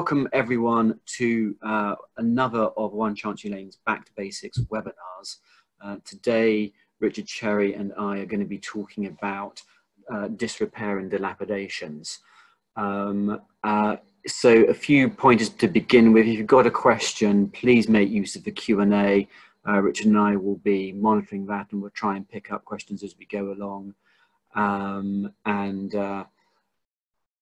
welcome everyone to uh, another of One Chancery Lane's Back to Basics webinars. Uh, today, Richard Cherry and I are going to be talking about uh, disrepair and dilapidations. Um, uh, so a few pointers to begin with. If you've got a question, please make use of the Q&A. Uh, Richard and I will be monitoring that and we'll try and pick up questions as we go along. Um, and uh,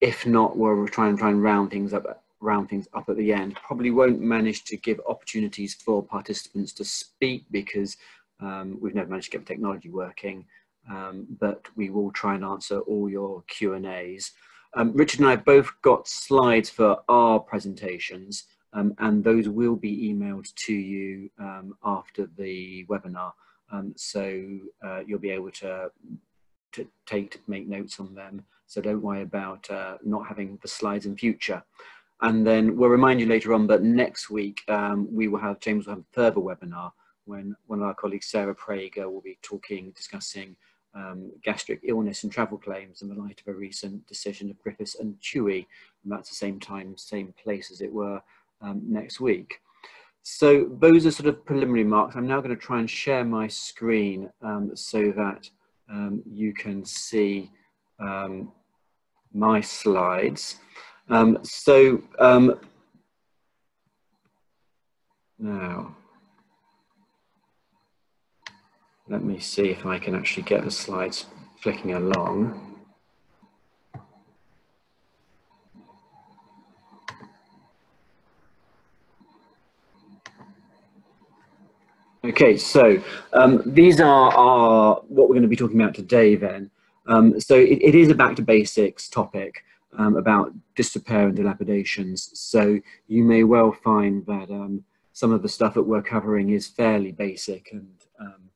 if not, we'll try and try and round things up round things up at the end. Probably won't manage to give opportunities for participants to speak because um, we've never managed to get the technology working, um, but we will try and answer all your Q&As. Um, Richard and I both got slides for our presentations um, and those will be emailed to you um, after the webinar. Um, so uh, you'll be able to, to take to make notes on them. So don't worry about uh, not having the slides in future. And then we'll remind you later on, but next week um, we will have, James will have a further webinar when one of our colleagues, Sarah Prager, will be talking, discussing um, gastric illness and travel claims in the light of a recent decision of Griffiths and TUI. And that's the same time, same place as it were um, next week. So those are sort of preliminary marks. I'm now going to try and share my screen um, so that um, you can see um, my slides. Um, so um, now, let me see if I can actually get the slides flicking along. Okay, so um, these are, what we're going to be talking about today then. Um, so it, it is a back to basics topic um, about disrepair and dilapidations. So you may well find that um, some of the stuff that we're covering is fairly basic and um,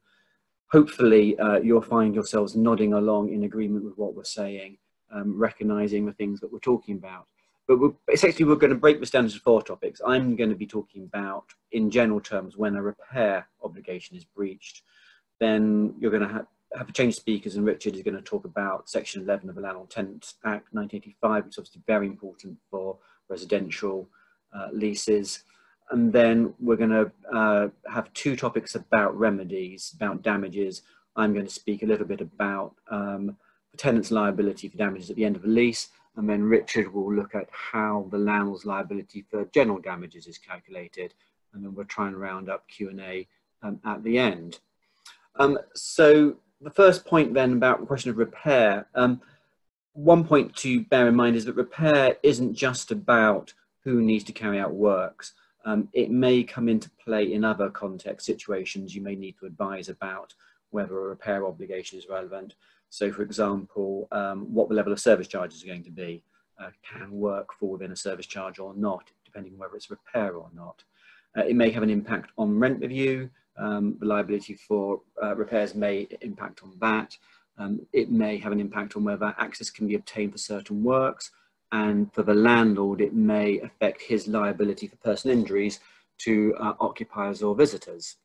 hopefully uh, you'll find yourselves nodding along in agreement with what we're saying, um, recognizing the things that we're talking about. But we're, essentially we're going to break this down into four topics. I'm going to be talking about, in general terms, when a repair obligation is breached. Then you're going to have a of speakers and Richard is going to talk about section 11 of the Landlord Tenant Act 1985 which is obviously very important for residential uh, leases. And then we're going to uh, have two topics about remedies about damages. I'm going to speak a little bit about um, the tenant's liability for damages at the end of the lease and then Richard will look at how the landlord's liability for general damages is calculated and then we'll try and round up Q&A um, at the end. Um, so the first point then about the question of repair, um, one point to bear in mind is that repair isn't just about who needs to carry out works. Um, it may come into play in other context situations. You may need to advise about whether a repair obligation is relevant. So for example, um, what the level of service charges are going to be. Uh, can work fall within a service charge or not, depending on whether it's repair or not. Uh, it may have an impact on rent review, um, liability for uh, repairs may impact on that. Um, it may have an impact on whether access can be obtained for certain works. And for the landlord, it may affect his liability for personal injuries to uh, occupiers or visitors.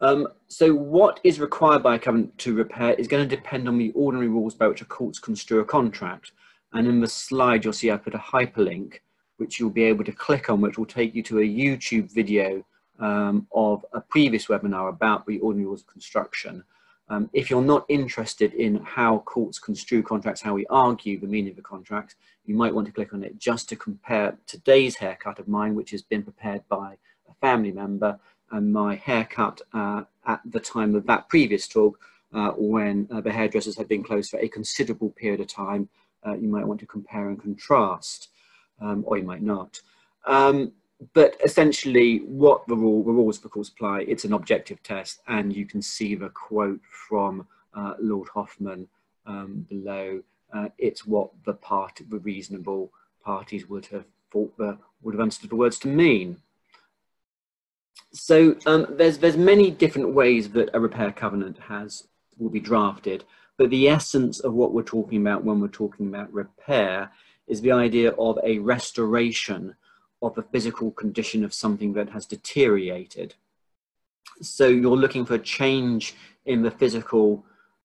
Um, so what is required by a covenant to repair is going to depend on the ordinary rules by which a courts construe a contract. And in the slide, you'll see I put a hyperlink, which you'll be able to click on, which will take you to a YouTube video um, of a previous webinar about the ordinary rules of construction. Um, if you're not interested in how courts construe contracts, how we argue the meaning of the contract, you might want to click on it just to compare today's haircut of mine, which has been prepared by a family member, and my haircut uh, at the time of that previous talk, uh, when uh, the hairdressers had been closed for a considerable period of time. Uh, you might want to compare and contrast, um, or you might not. Um, but essentially what the rule the rules of course apply it's an objective test and you can see the quote from uh, lord Hoffmann um, below. Uh, it's what the part the reasonable parties would have thought the would have understood the words to mean. So um, there's there's many different ways that a repair covenant has will be drafted but the essence of what we're talking about when we're talking about repair is the idea of a restoration of the physical condition of something that has deteriorated. So you're looking for a change in the physical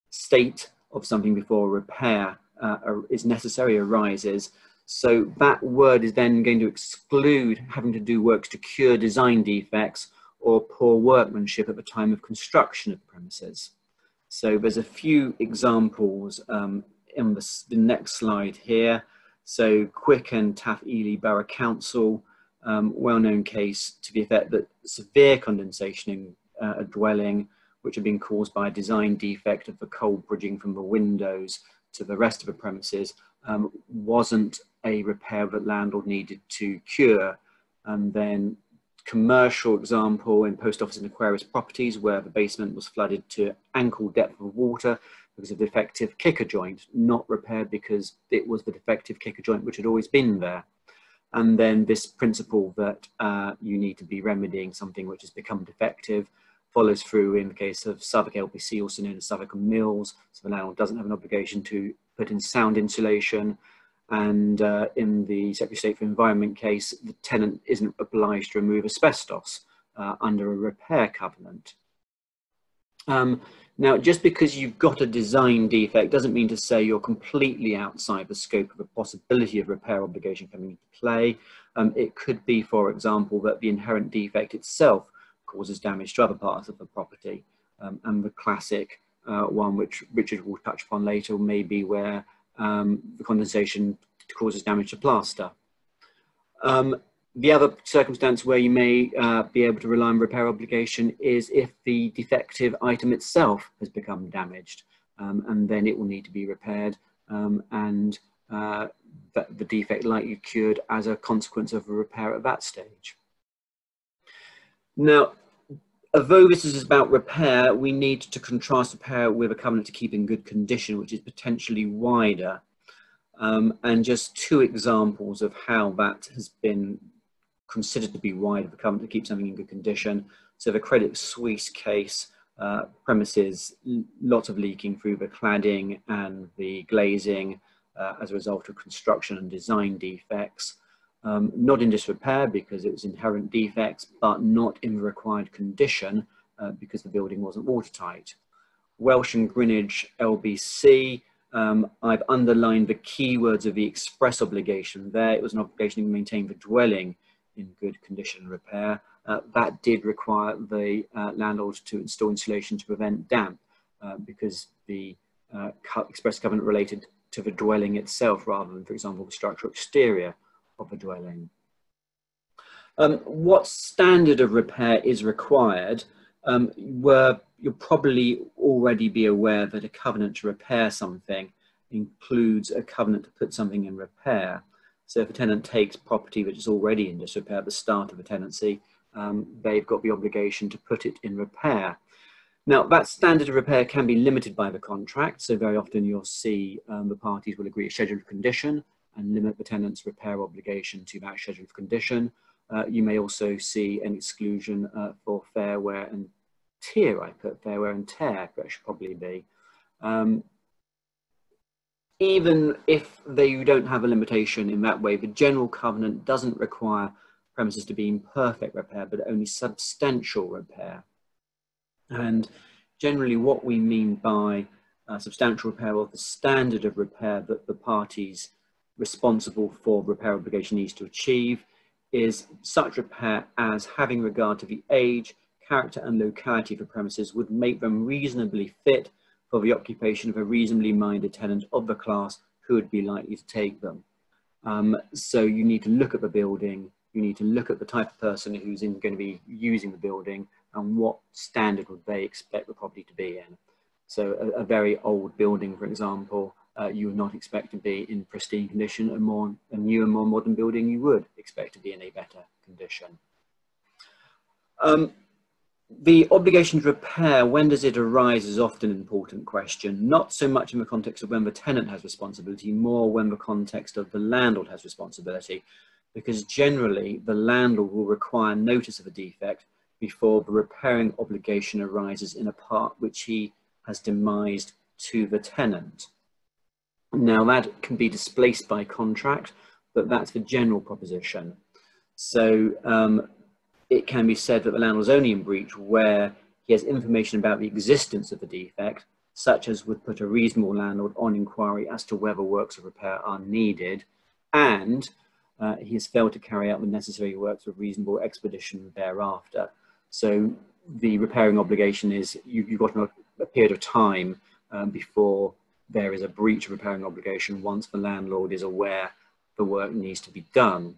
state of something before repair uh, is necessary arises. So that word is then going to exclude having to do works to cure design defects or poor workmanship at the time of construction of the premises. So there's a few examples um, in the, the, next slide here. So Quick and Taff Ely Borough Council, um, well-known case to the effect that severe condensation in uh, a dwelling, which had been caused by a design defect of the cold bridging from the windows to the rest of the premises, um, wasn't a repair that landlord needed to cure. And then commercial example in Post Office and Aquarius properties where the basement was flooded to ankle depth of water because of defective kicker joint, not repaired because it was the defective kicker joint which had always been there. And then this principle that uh, you need to be remedying something which has become defective follows through in the case of Southwark LBC, also known as Southwark Mills. So the landlord doesn't have an obligation to put in sound insulation. And uh, in the Secretary of State for Environment case, the tenant isn't obliged to remove asbestos uh, under a repair covenant. Um, now, just because you've got a design defect doesn't mean to say you're completely outside the scope of a possibility of repair obligation coming into play. Um, it could be, for example, that the inherent defect itself causes damage to other parts of the property. Um, and the classic uh, one, which Richard will touch upon later, may be where um, the condensation causes damage to plaster. Um, the other circumstance where you may uh, be able to rely on repair obligation is if the defective item itself has become damaged um, and then it will need to be repaired um, and uh, the defect likely cured as a consequence of a repair at that stage. Now, although this is about repair, we need to contrast repair with a covenant to keep in good condition, which is potentially wider. Um, and just two examples of how that has been considered to be wide of a covenant to keep something in good condition. So the Credit Suisse case, uh, premises, lots of leaking through the cladding and the glazing uh, as a result of construction and design defects um, not in disrepair because it was inherent defects, but not in the required condition uh, because the building wasn't watertight. Welsh and Greenwich LBC, um, I've underlined the keywords of the express obligation there. It was an obligation to maintain the dwelling in good condition and repair. Uh, that did require the uh, landlord to install insulation to prevent damp uh, because the uh, express covenant related to the dwelling itself rather than, for example, the structural exterior of a dwelling. Um, what standard of repair is required? Um, were, you'll probably already be aware that a covenant to repair something includes a covenant to put something in repair. So if a tenant takes property which is already in disrepair at the start of a tenancy, um, they've got the obligation to put it in repair. Now, that standard of repair can be limited by the contract. So very often you'll see um, the parties will agree a schedule of condition and limit the tenant's repair obligation to that schedule of condition. Uh, you may also see an exclusion uh, for fair wear and tear, I put fair wear and tear, that should probably be. Um, even if they don't have a limitation in that way, the general covenant doesn't require premises to be in perfect repair, but only substantial repair. And generally what we mean by uh, substantial repair or the standard of repair that the parties responsible for repair obligation needs to achieve is such repair as having regard to the age, character and locality of the premises would make them reasonably fit for the occupation of a reasonably minded tenant of the class who would be likely to take them. Um, so you need to look at the building, you need to look at the type of person who's in, going to be using the building and what standard would they expect the property to be in. So a, a very old building, for example, uh, you would not expect to be in pristine condition. A more a newer, more modern building, you would expect to be in a better condition. Um, the obligation to repair, when does it arise, is often an important question. Not so much in the context of when the tenant has responsibility, more when the context of the landlord has responsibility, because generally the landlord will require notice of a defect before the repairing obligation arises in a part which he has demised to the tenant. Now that can be displaced by contract, but that's the general proposition. So um, it can be said that the landlord is only in breach where he has information about the existence of the defect, such as would put a reasonable landlord on inquiry as to whether works of repair are needed. and uh, he has failed to carry out the necessary works with reasonable expedition thereafter. So the repairing obligation is you, have got a, a, period of time um, before there is a breach of repairing obligation once the landlord is aware the work needs to be done.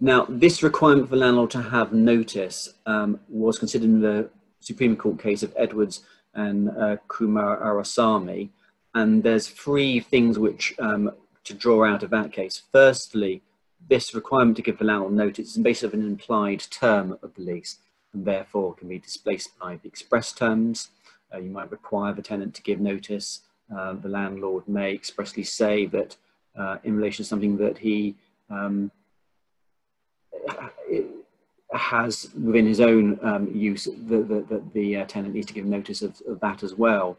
Now, this requirement for landlord to have notice um, was considered in the Supreme Court case of Edwards and uh, Kumarasamy, and there's three things which um, to draw out of that case. Firstly, this requirement to give the landlord notice is based on an implied term of the lease and therefore can be displaced by the express terms. Uh, you might require the tenant to give notice. Uh, the landlord may expressly say that uh, in relation to something that he um, has within his own um, use, that the, the, the, uh, tenant needs to give notice of, of that as well.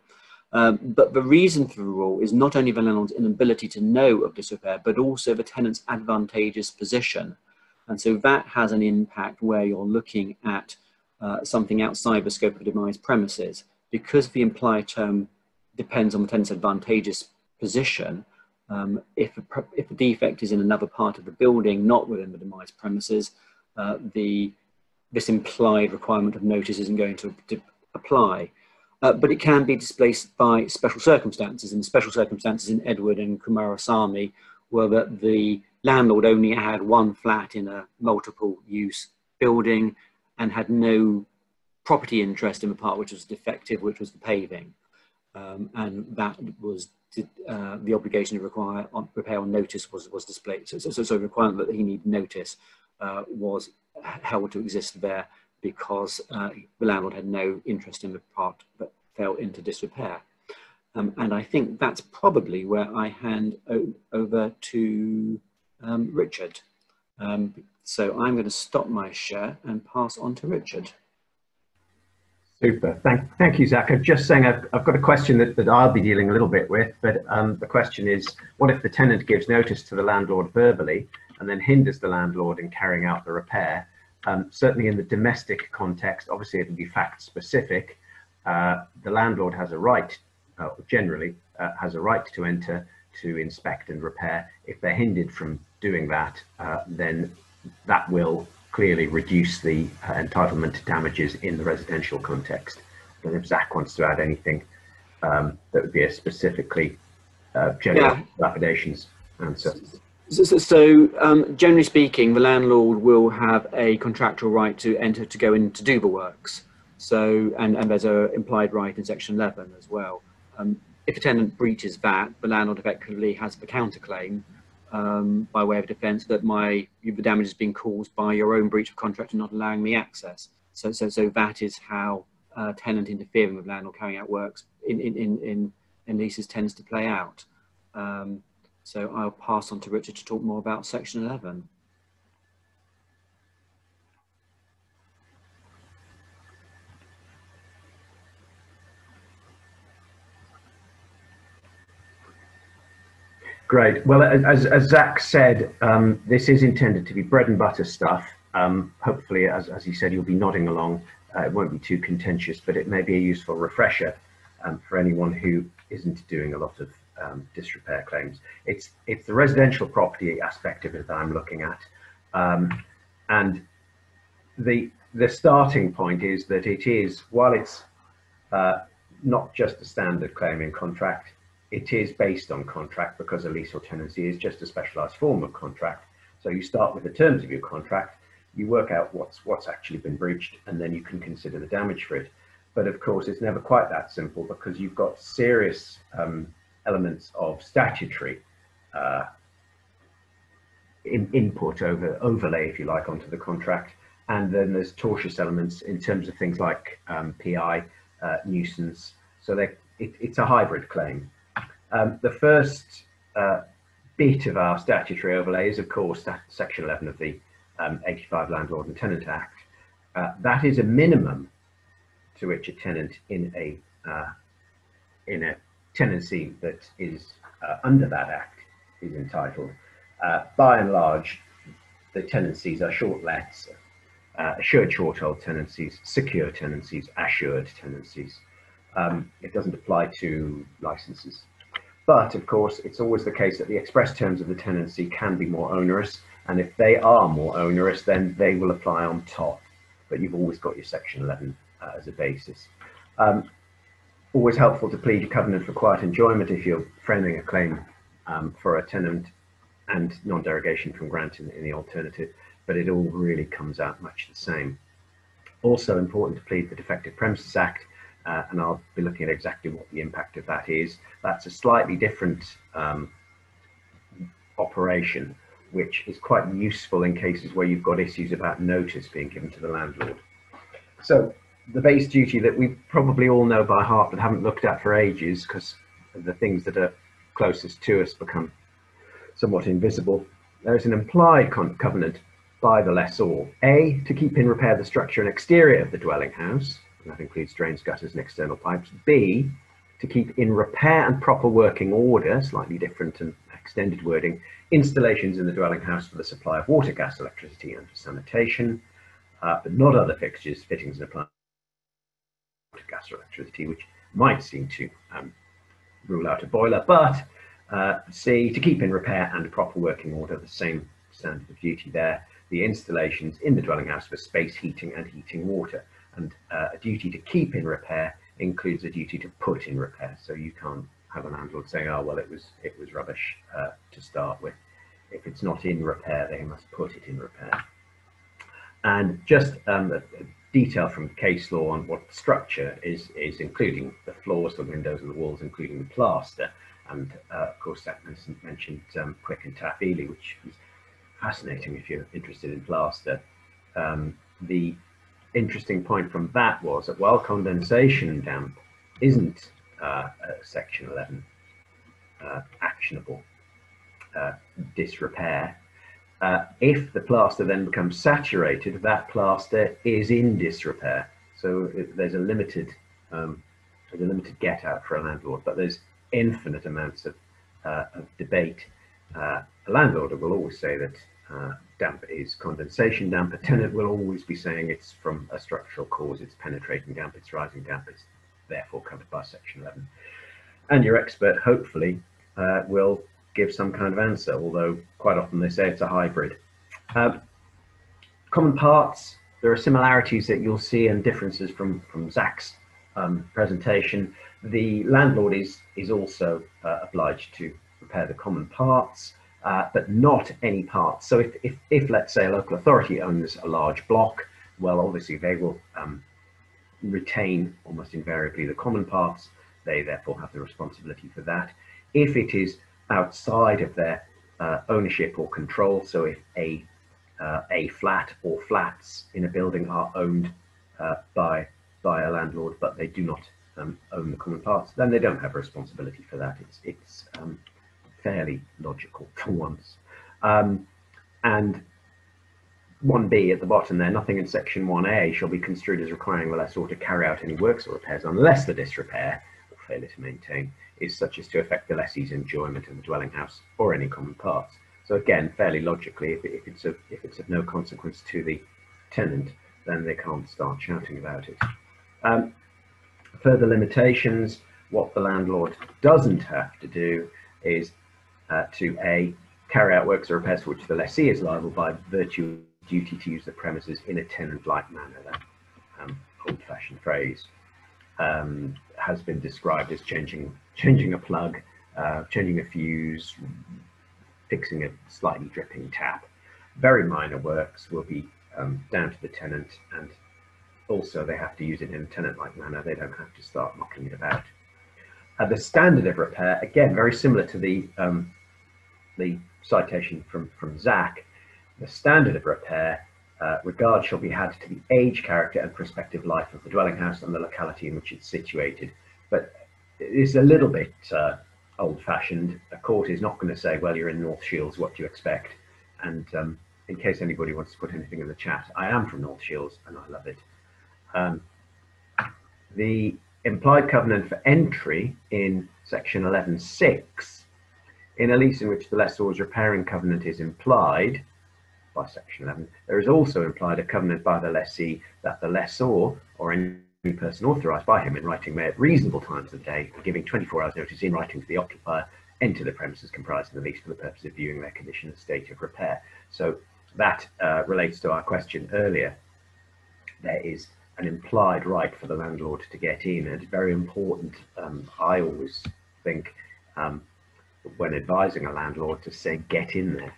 Um, but the reason for the rule is not only the landlord's inability to know of disrepair, but also the tenant's advantageous position. And so that has an impact where you're looking at uh, something outside the scope of demised premises. Because the implied term depends on the tenant's advantageous position, um, if, a, if a defect is in another part of the building, not within the demised premises, uh, the, this implied requirement of notice isn't going to, to apply. Uh, but it can be displaced by special circumstances. And special circumstances in Edward and Kumarasamy were that the landlord only had one flat in a multiple use building and had no property interest in the part which was defective, which was the paving. Um, and that was uh, the obligation to require on, repair on notice was, was displayed. So, so, so, requirement that he need notice uh, was held to exist there because uh, the landlord had no interest in the part that fell into disrepair. Um, and I think that's probably where I hand over to um, Richard. Um, so I'm going to stop my share and pass on to Richard. Super. Thank, thank you, Zach. I'm just saying I've, I've got a question that, that I'll be dealing a little bit with, but um, the question is, what if the tenant gives notice to the landlord verbally and then hinders the landlord in carrying out the repair um, certainly in the domestic context, obviously it'll be fact specific. Uh, the landlord has a right, uh, generally uh, has a right to enter to inspect and repair. If they're hindered from doing that, uh, then that will clearly reduce the uh, entitlement to damages in the residential context. I don't know if Zach wants to add anything um, that would be a specifically uh, general yeah. lapidations answer. So, so, so um, generally speaking, the landlord will have a contractual right to enter to go in to do the works. So, and, and there's an implied right in section 11 as well. Um, if a tenant breaches that, the landlord effectively has the counterclaim um, by way of defence that my the damage has been caused by your own breach of contract and not allowing me access. So, so, so that is how uh, tenant interfering with landlord carrying out works in in in in, in leases tends to play out. Um, so I'll pass on to Richard to talk more about section 11. Great. Well, as, as Zach said, um, this is intended to be bread and butter stuff. Um, hopefully, as, as he said, you'll be nodding along. Uh, it won't be too contentious, but it may be a useful refresher um, for anyone who isn't doing a lot of um, disrepair claims. It's it's the residential property aspect of it that I'm looking at, um, and the the starting point is that it is while it's uh, not just a standard claim in contract, it is based on contract because a lease or tenancy is just a specialised form of contract. So you start with the terms of your contract, you work out what's what's actually been breached, and then you can consider the damage for it. But of course, it's never quite that simple because you've got serious um, elements of statutory uh, in, input over overlay, if you like, onto the contract. And then there's tortious elements in terms of things like um, PI, uh, nuisance. So it, it's a hybrid claim. Um, the first uh, bit of our statutory overlay is, of course, Section 11 of the um, 85 Landlord and Tenant Act. Uh, that is a minimum to which a tenant in a uh, in a tenancy that is uh, under that act is entitled. Uh, by and large, the tenancies are short lets, uh, assured short hold tenancies, secure tenancies, assured tenancies. Um, it doesn't apply to licenses. But of course, it's always the case that the express terms of the tenancy can be more onerous. And if they are more onerous, then they will apply on top. But you've always got your section 11 uh, as a basis. Um, always helpful to plead your covenant for quiet enjoyment if you're framing a claim um, for a tenant and non-derogation from grant in, in the alternative, but it all really comes out much the same. Also important to plead the Defective Premises Act, uh, and I'll be looking at exactly what the impact of that is. That's a slightly different um, operation, which is quite useful in cases where you've got issues about notice being given to the landlord. So the base duty that we probably all know by heart but haven't looked at for ages because the things that are closest to us become somewhat invisible. There is an implied covenant by the lessor. A, to keep in repair the structure and exterior of the dwelling house, that includes drains, gutters and external pipes. B, to keep in repair and proper working order, slightly different and extended wording, installations in the dwelling house for the supply of water, gas, electricity and for sanitation, uh, but not other fixtures, fittings and appliances, gas or electricity, which might seem to um, rule out a boiler, but uh, C, to keep in repair and proper working order, the same standard of duty there, the installations in the dwelling house for space heating and heating water. And uh, a duty to keep in repair includes a duty to put in repair. So you can't have a landlord saying, oh, well, it was, it was rubbish uh, to start with. If it's not in repair, they must put it in repair. And just um, a, a detail from case law on what structure is, is including the floors, the windows and the walls, including the plaster. And uh, of course, that mentioned um, Quick and Taff which is fascinating if you're interested in plaster. Um, the interesting point from that was that while condensation damp isn't uh, section 11 uh, actionable uh, disrepair, uh, if the plaster then becomes saturated, that plaster is in disrepair. So it, there's a limited um, there's a limited get out for a landlord, but there's infinite amounts of, uh, of debate. Uh, a landlord will always say that uh, damp is condensation damp. A tenant will always be saying it's from a structural cause, it's penetrating damp, it's rising damp, it's therefore covered by section 11. And your expert hopefully uh, will give some kind of answer, although quite often they say it's a hybrid. Um, common parts, there are similarities that you'll see and differences from, from Zach's um, presentation. The landlord is, is also uh, obliged to repair the common parts uh, but not any parts. So if, if, if, let's say, a local authority owns a large block, well, obviously they will um, retain almost invariably the common parts. They therefore have the responsibility for that. If it is outside of their uh, ownership or control, so if a, uh, a flat or flats in a building are owned uh, by, by a landlord, but they do not um, own the common parts, then they don't have a responsibility for that. It's, it's um, fairly logical for once. Um, and 1b at the bottom there, nothing in section 1a shall be construed as requiring the lessor to carry out any works or repairs unless the disrepair or failure to maintain is such as to affect the lessee's enjoyment of the dwelling house or any common parts. So again, fairly logically, if, if, it's of, if it's of no consequence to the tenant, then they can't start shouting about it. Um, further limitations, what the landlord doesn't have to do is to A, carry out works or repairs for which the lessee is liable by virtue of duty to use the premises in a tenant-like manner. That um, old-fashioned phrase um, has been described as changing changing a plug, uh, changing a fuse, fixing a slightly dripping tap. Very minor works will be um, down to the tenant and also they have to use it in a tenant-like manner. They don't have to start knocking it about. Uh, the standard of repair, again, very similar to the um, the citation from, from Zach, the standard of repair, uh, regard shall be had to the age, character and prospective life of the dwelling house and the locality in which it's situated. But it's a little bit uh, old fashioned. A court is not going to say, well, you're in North Shields, what do you expect? And um, in case anybody wants to put anything in the chat, I am from North Shields and I love it. Um, the implied covenant for entry in section 11.6 in a lease in which the lessor's repairing covenant is implied by section 11 there is also implied a covenant by the lessee that the lessor or any person authorised by him in writing may at reasonable times of the day, giving 24 hours notice in writing to the occupier, enter the premises comprising the lease for the purpose of viewing their condition and state of repair. So that uh, relates to our question earlier. There is an implied right for the landlord to get in. And it's very important, um, I always think, um, when advising a landlord to say, get in there,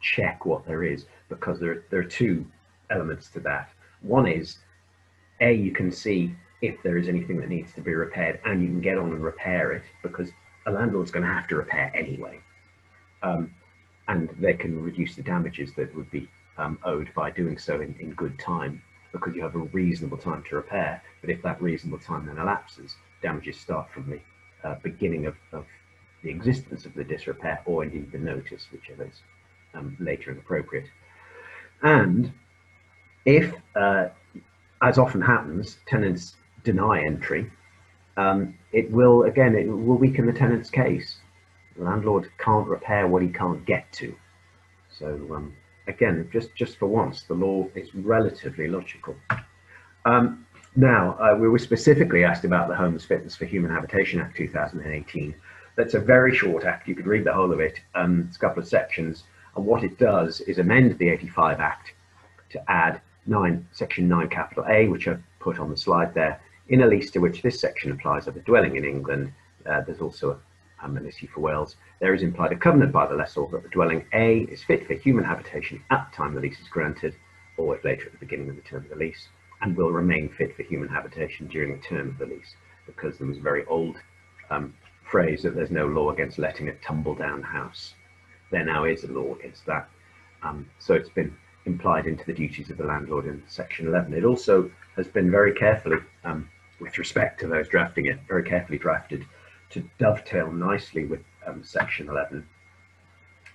check what there is, because there, there are two elements to that. One is, A, you can see if there is anything that needs to be repaired and you can get on and repair it because a landlord's going to have to repair anyway. Um, and they can reduce the damages that would be um, owed by doing so in, in good time because you have a reasonable time to repair. But if that reasonable time then elapses, damages start from the uh, beginning of, of, the existence of the disrepair or indeed the notice, whichever is um, later and appropriate. And if, uh, as often happens, tenants deny entry, um, it will, again, it will weaken the tenant's case. The landlord can't repair what he can't get to. So um, again, just, just for once, the law is relatively logical. Um, now, uh, we were specifically asked about the Homes Fitness for Human Habitation Act 2018. That's a very short act. You could read the whole of it. Um, it's a couple of sections. And what it does is amend the 85 Act to add 9, section 9 capital A, which I've put on the slide there, in a lease to which this section applies of a dwelling in England. Uh, there's also a, um, an issue for Wales there is implied a covenant by the lessor that the dwelling A is fit for human habitation at the time the lease is granted, or if later at the beginning of the term of the lease, and will remain fit for human habitation during the term of the lease, because there was a very old um, phrase that there's no law against letting a tumble down house. There now is a law against that. Um, so it's been implied into the duties of the landlord in section 11. It also has been very carefully, um, with respect to those drafting it, very carefully drafted to dovetail nicely with um, section 11.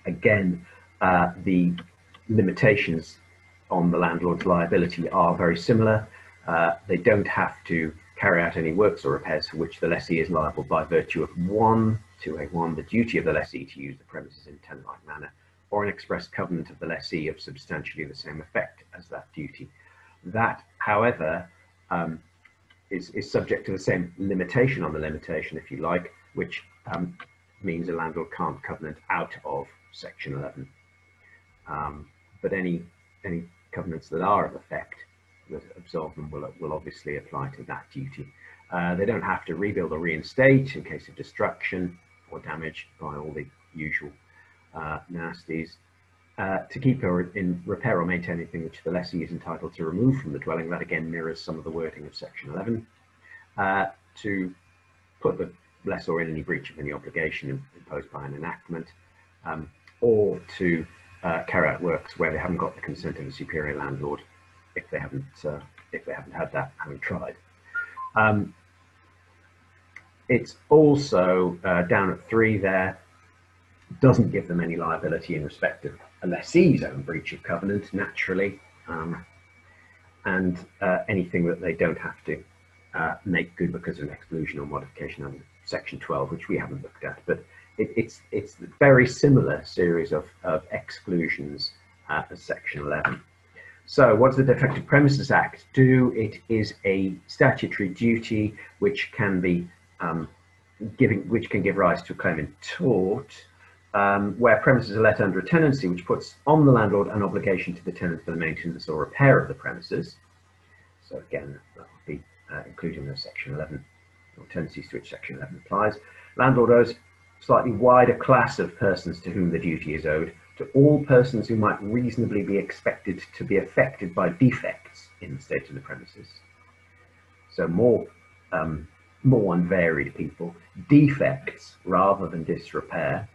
Again, uh, the limitations on the landlord's liability are very similar. Uh, they don't have to carry out any works or repairs for which the lessee is liable by virtue of one, 2A1, the duty of the lessee to use the premises in tenant-like manner, or an express covenant of the lessee of substantially the same effect as that duty. That, however, um, is, is subject to the same limitation on the limitation, if you like, which um, means a landlord can't covenant out of section 11. Um, but any any covenants that are of effect absolve them will, will obviously apply to that duty. Uh, they don't have to rebuild or reinstate in case of destruction or damage by all the usual uh, nasties. Uh, to keep or in repair or maintain anything which the lessee is entitled to remove from the dwelling, that again mirrors some of the wording of section 11. Uh, to put the lessor in any breach of any obligation imposed by an enactment, um, or to uh, carry out works where they haven't got the consent of a superior landlord, if they haven't uh, if they haven't had that, haven't tried. Um, it's also uh, down at three there, doesn't give them any liability in respect of a lessee's own breach of covenant, naturally, um, and uh, anything that they don't have to uh, make good because of an exclusion or modification under section 12, which we haven't looked at, but it, it's it's a very similar series of, of exclusions uh, as section 11. So what does the Defective Premises Act do? It is a statutory duty which can be um, giving, which can give rise to a claim in tort, um, where premises are let under a tenancy, which puts on the landlord an obligation to the tenant for the maintenance or repair of the premises. So again, that would be uh, including the section 11 or tenancies to which section 11 applies. Landlord owes slightly wider class of persons to whom the duty is owed to all persons who might reasonably be expected to be affected by defects in the state of the premises. So more, um, more unvaried people, defects rather than disrepair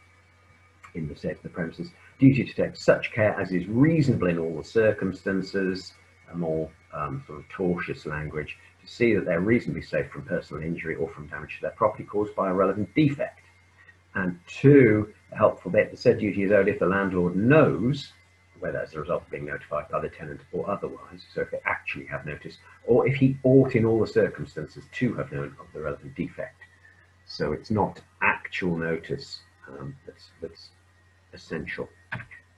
in the state of the premises, duty to take such care as is reasonable in all the circumstances, a more um, sort of tortious language, to see that they're reasonably safe from personal injury or from damage to their property caused by a relevant defect. And two, helpful bit, the said duty is owed if the landlord knows, whether as a result of being notified by the tenant or otherwise, so if they actually have notice, or if he ought in all the circumstances to have known of the relevant defect. So it's not actual notice um, that's, that's essential.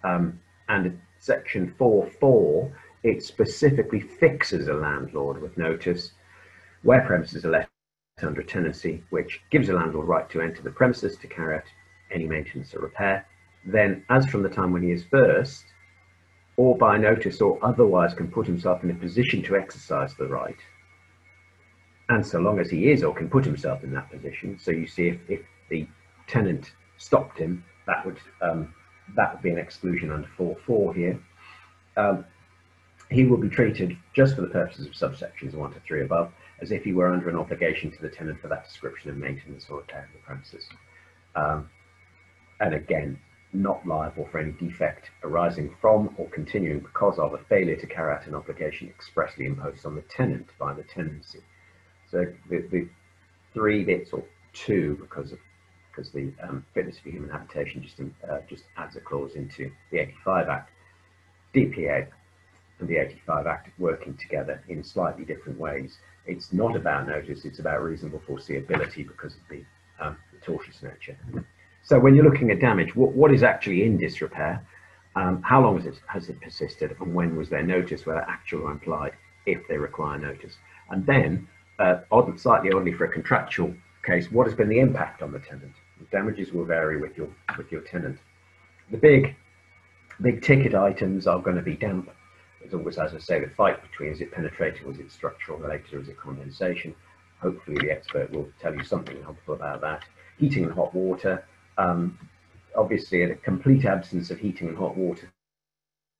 Um, and section 4.4 it specifically fixes a landlord with notice where premises are left under tenancy, which gives a landlord right to enter the premises to carry out any maintenance or repair, then as from the time when he is first, or by notice or otherwise can put himself in a position to exercise the right, and so long as he is or can put himself in that position, so you see if, if the tenant stopped him, that would um, that would be an exclusion under 4.4 here. Um, he will be treated just for the purposes of subsections 1 to 3 above as if he were under an obligation to the tenant for that description of maintenance or repair of the premises. Um, and again, not liable for any defect arising from or continuing because of a failure to carry out an obligation expressly imposed on the tenant by the tenancy. So the, the three bits or two because of because the um, fitness for human habitation just uh, just adds a clause into the 85 Act. DPA and the 85 Act working together in slightly different ways. It's not about notice, it's about reasonable foreseeability because of the, um, the tortious nature. So when you're looking at damage, what, what is actually in disrepair? Um, how long has it, has it persisted and when was there notice, whether actual or implied, if they require notice? And then, uh, odd, slightly oddly for a contractual case, what has been the impact on the tenant? The damages will vary with your, with your tenant. The big, big ticket items are going to be damp. There's always, as I say, the fight between is it penetrating, is it structural related, or is it condensation? Hopefully the expert will tell you something helpful about that. Heating and hot water, um, obviously a complete absence of heating and hot water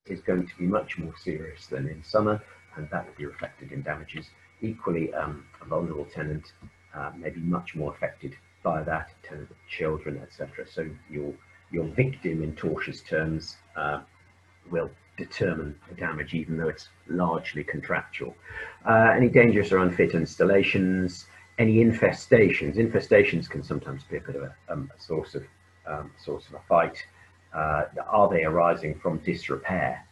is going to be much more serious than in summer, and that will be reflected in damages. Equally, um, a vulnerable tenant uh, may be much more affected by that, tenant children, etc. So your your victim, in tortious terms, uh, will determine the damage, even though it's largely contractual. Uh, any dangerous or unfit installations, any infestations. Infestations can sometimes be a bit of a, um, a source of um, source of a fight. Uh, are they arising from disrepair?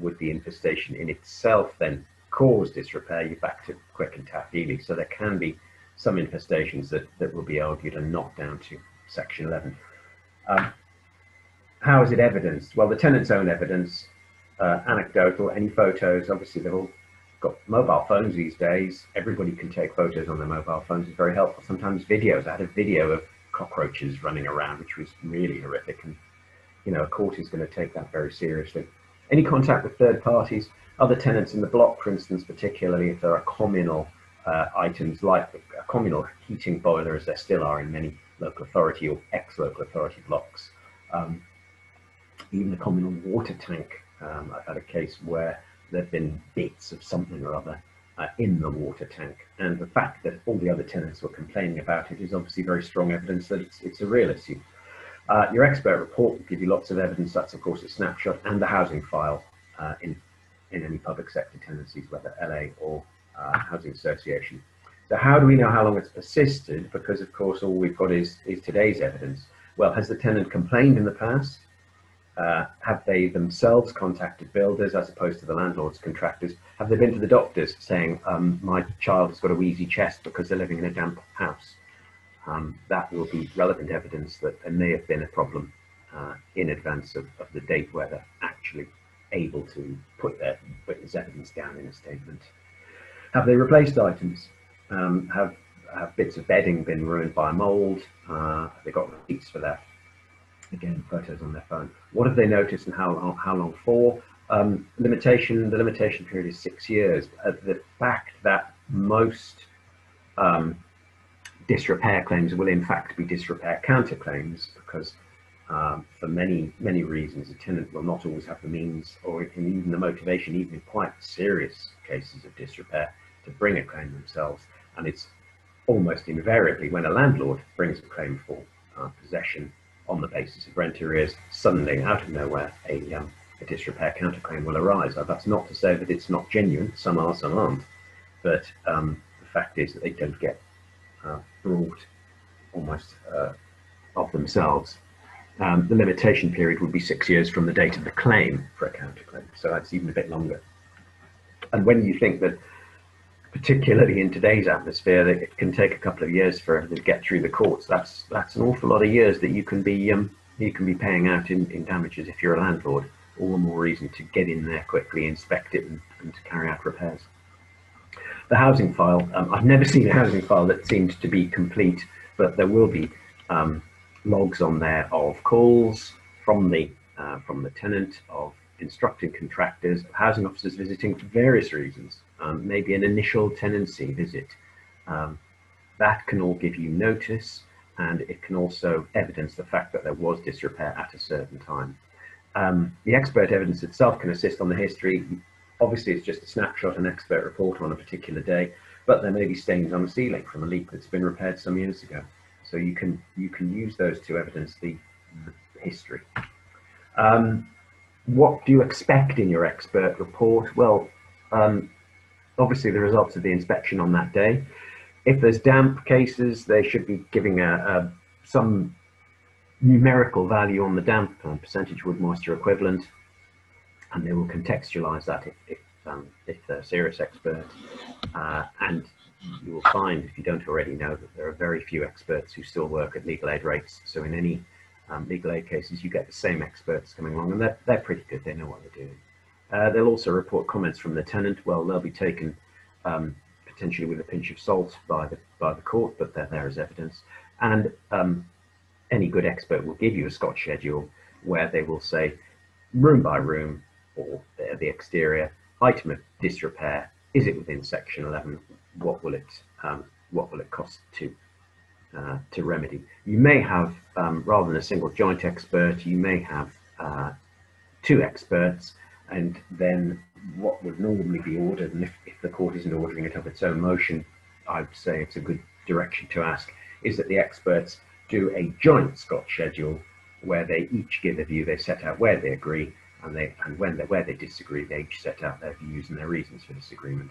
Would the infestation in itself then cause disrepair? You're back to quick and Taff Ely. So there can be some infestations that, that will be argued and not down to section 11. Um, how is it evidenced? Well, the tenant's own evidence, uh, anecdotal, any photos, obviously they've all got mobile phones these days. Everybody can take photos on their mobile phones. It's very helpful. Sometimes videos. I had a video of cockroaches running around, which was really horrific. And, you know, a court is going to take that very seriously. Any contact with third parties, other tenants in the block, for instance, particularly if there are communal uh, items like a communal heating boiler, as there still are in many local authority or ex-local authority blocks. Um, even the communal water tank. Um, I've had a case where there've been bits of something or other uh, in the water tank. And the fact that all the other tenants were complaining about it is obviously very strong evidence that it's, it's a real issue. Uh, your expert report will give you lots of evidence. That's, of course, a snapshot and the housing file uh, in, in any public sector tenancies, whether LA or uh, housing association. So how do we know how long it's persisted? Because, of course, all we've got is, is today's evidence. Well, has the tenant complained in the past? Uh, have they themselves contacted builders as opposed to the landlord's contractors? Have they been to the doctors saying, um, my child has got a wheezy chest because they're living in a damp house? Um, that will be relevant evidence that there may have been a problem uh, in advance of, of, the date where they're actually able to put their witness evidence down in a statement. Have they replaced items? Um, have, have bits of bedding been ruined by mold? Uh, have they got receipts for that? Again, photos on their phone. What have they noticed and how, how long for? Um, limitation, the limitation period is six years. Uh, the fact that most um, disrepair claims will in fact be disrepair counterclaims because um, for many, many reasons, a tenant will not always have the means or even the motivation, even in quite serious cases of disrepair, to bring a claim themselves. And it's almost invariably when a landlord brings a claim for uh, possession on the basis of rent arrears, suddenly out of nowhere a, um, a disrepair counterclaim will arise. Now, that's not to say that it's not genuine, some are, some aren't, but um, the fact is that they don't get uh, brought almost uh, of themselves. Um, the limitation period would be six years from the date of the claim for a counterclaim, so that's even a bit longer. And when you think that particularly in today's atmosphere, that it can take a couple of years for them to get through the courts. That's that's an awful lot of years that you can be um, you can be paying out in, in damages if you're a landlord. All the more reason to get in there quickly, inspect it, and, and to carry out repairs. The housing file, um, I've never seen a housing file that seemed to be complete, but there will be um, logs on there of calls from the uh, from the tenant, of instructing contractors, housing officers visiting for various reasons, um, maybe an initial tenancy visit. Um, that can all give you notice and it can also evidence the fact that there was disrepair at a certain time. Um, the expert evidence itself can assist on the history. Obviously, it's just a snapshot, an expert report on a particular day, but there may be stains on the ceiling from a leak that's been repaired some years ago. So you can you can use those to evidence the, the history. Um, what do you expect in your expert report? Well, um, obviously the results of the inspection on that day. If there's damp cases, they should be giving a, a some numerical value on the damp uh, percentage wood moisture equivalent, and they will contextualize that if, if, um, if they're serious expert. Uh, and you will find, if you don't already know, that there are very few experts who still work at legal aid rates. So in any um, legal aid cases, you get the same experts coming along, and they're, they're pretty good. They know what they're doing. Uh, they'll also report comments from the tenant. Well, they'll be taken um, potentially with a pinch of salt by the by the court, but they're there as evidence. And um, any good expert will give you a Scott schedule where they will say room by room or the, the exterior item of disrepair. Is it within section 11? What will it um, what will it cost to uh, to remedy? You may have um, rather than a single joint expert, you may have uh, two experts, and then what would normally be ordered, and if, if the court isn't ordering it of its own motion, I'd say it's a good direction to ask, is that the experts do a joint Scott schedule where they each give a view, they set out where they agree, and they and when they where they disagree, they each set out their views and their reasons for disagreement.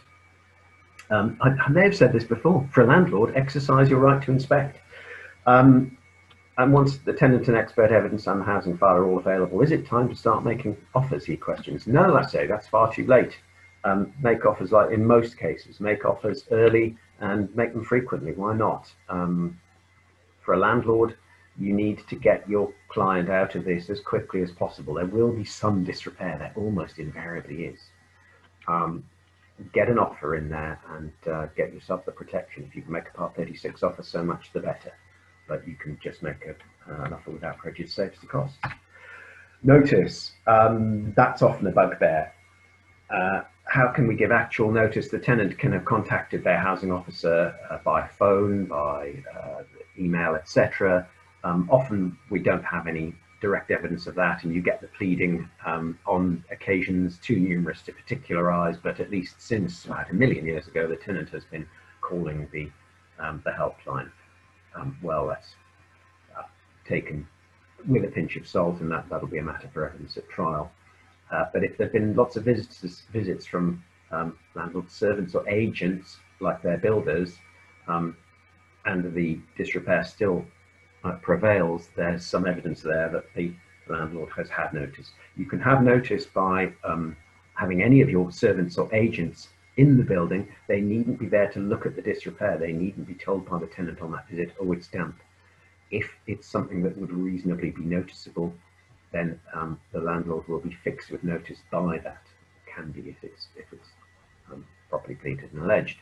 Um, I, I, may have said this before. For a landlord, exercise your right to inspect. Um, and once the tenant and expert evidence and the housing file are all available, is it time to start making offers? He questions. No, I say that's far too late. Um, make offers like in most cases, make offers early and make them frequently. Why not? Um, for a landlord, you need to get your client out of this as quickly as possible. There will be some disrepair, there almost invariably is. Um, get an offer in there and uh, get yourself the protection. If you can make a Part 36 offer, so much the better. But you can just make a, uh, an offer without prejudice, saves the cost. Notice, um, that's often a bugbear. Uh, how can we give actual notice? The tenant can have contacted their housing officer uh, by phone, by uh, email, etc. Um, often we don't have any direct evidence of that, and you get the pleading um, on occasions too numerous to particularize. But at least since about a million years ago, the tenant has been calling the um, the helpline. Um, well, that's uh, taken with a pinch of salt, and that that'll be a matter for evidence at trial. Uh, but if there've been lots of visits visits from um, landlord servants or agents, like their builders, um, and the disrepair still uh, prevails, there's some evidence there that the landlord has had notice. You can have notice by um, having any of your servants or agents in the building. They needn't be there to look at the disrepair. They needn't be told by the tenant on that visit, oh, it's damp. If it's something that would reasonably be noticeable, then um, the landlord will be fixed with notice by that. It can be if it's, if it's um, properly pleaded and alleged.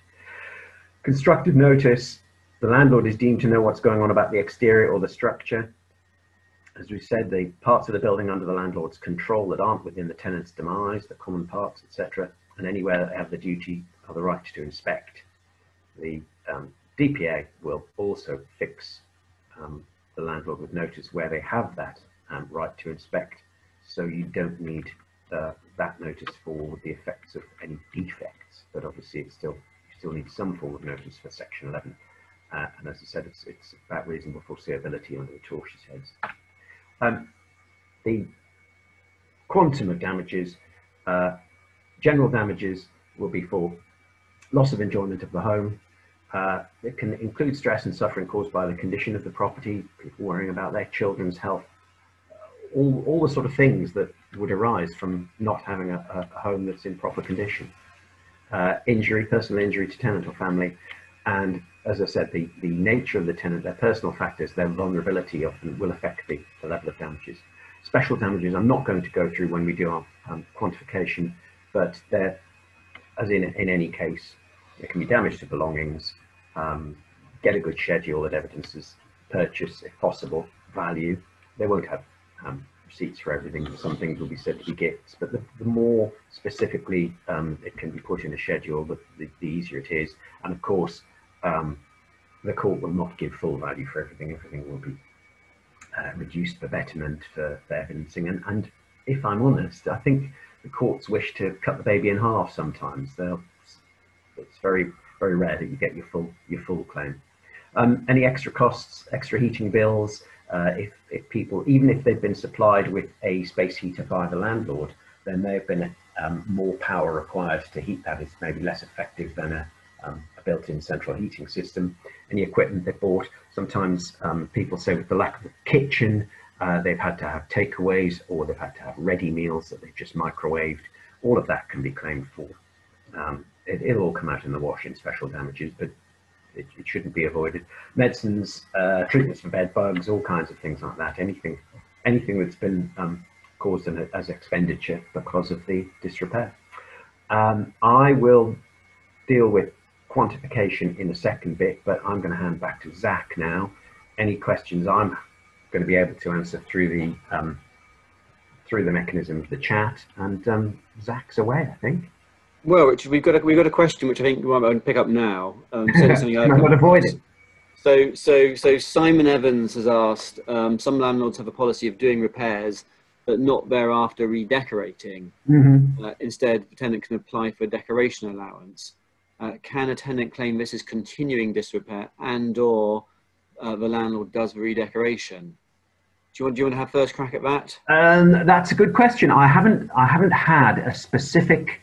Constructive notice the landlord is deemed to know what's going on about the exterior or the structure. As we said, the parts of the building under the landlord's control that aren't within the tenant's demise, the common parts, etc., and anywhere that they have the duty or the right to inspect. The um, DPA will also fix um, the landlord with notice where they have that um, right to inspect, so you don't need uh, that notice for the effects of any defects, but obviously it's still still need some form of notice for section 11. Uh, and as I said, it's, it's about reasonable foreseeability under the tortious heads. Um, the quantum of damages, uh, general damages will be for loss of enjoyment of the home. Uh, it can include stress and suffering caused by the condition of the property, people worrying about their children's health, all, all the sort of things that would arise from not having a, a home that's in proper condition. Uh, injury, personal injury to tenant or family, and as I said, the, the nature of the tenant, their personal factors, their vulnerability often will affect the, the level of damages. Special damages I'm not going to go through when we do our um, quantification, but they're, as in, in any case, there can be damage to belongings. Um, get a good schedule that evidences purchase, if possible, value. They won't have um, receipts for everything. Some things will be said to be gifts, but the, the more specifically um, it can be put in a schedule, the, the, the easier it is. And of course, um, the court will not give full value for everything. Everything will be uh, reduced for betterment, for, for evidencing. And, and if I'm honest, I think the courts wish to cut the baby in half sometimes. They'll, it's very, very rare that you get your full, your full claim. Um, any extra costs, extra heating bills, uh, if, if people, even if they've been supplied with a space heater by the landlord, then there may have been um, more power required to heat that. It's maybe less effective than a, um, a built-in central heating system. Any equipment they bought, sometimes um, people say with the lack of a kitchen, uh, they've had to have takeaways or they've had to have ready meals that they've just microwaved. All of that can be claimed for. Um, it, will all come out in the wash in special damages, but it, it shouldn't be avoided. Medicines, uh, treatments for bed bugs, all kinds of things like that. Anything, anything that's been um, caused as expenditure because of the disrepair. Um, I will deal with quantification in a second bit, but I'm going to hand back to Zach now. Any questions I'm going to be able to answer through the um, through the mechanism of the chat, and um, Zach's away, I think. Well, Richard, we've got a, we've got a question which I think we might want to pick up now. Um, so something I've got avoided. So, so, so Simon Evans has asked. Um, some landlords have a policy of doing repairs, but not thereafter redecorating. Mm-hmm. Uh, instead, the tenant can apply for a decoration allowance. Uh, can a tenant claim this is continuing disrepair and/or uh, the landlord does the redecoration? Do you want, do you want to have first crack at that? Um, that's a good question. I haven't I haven't had a specific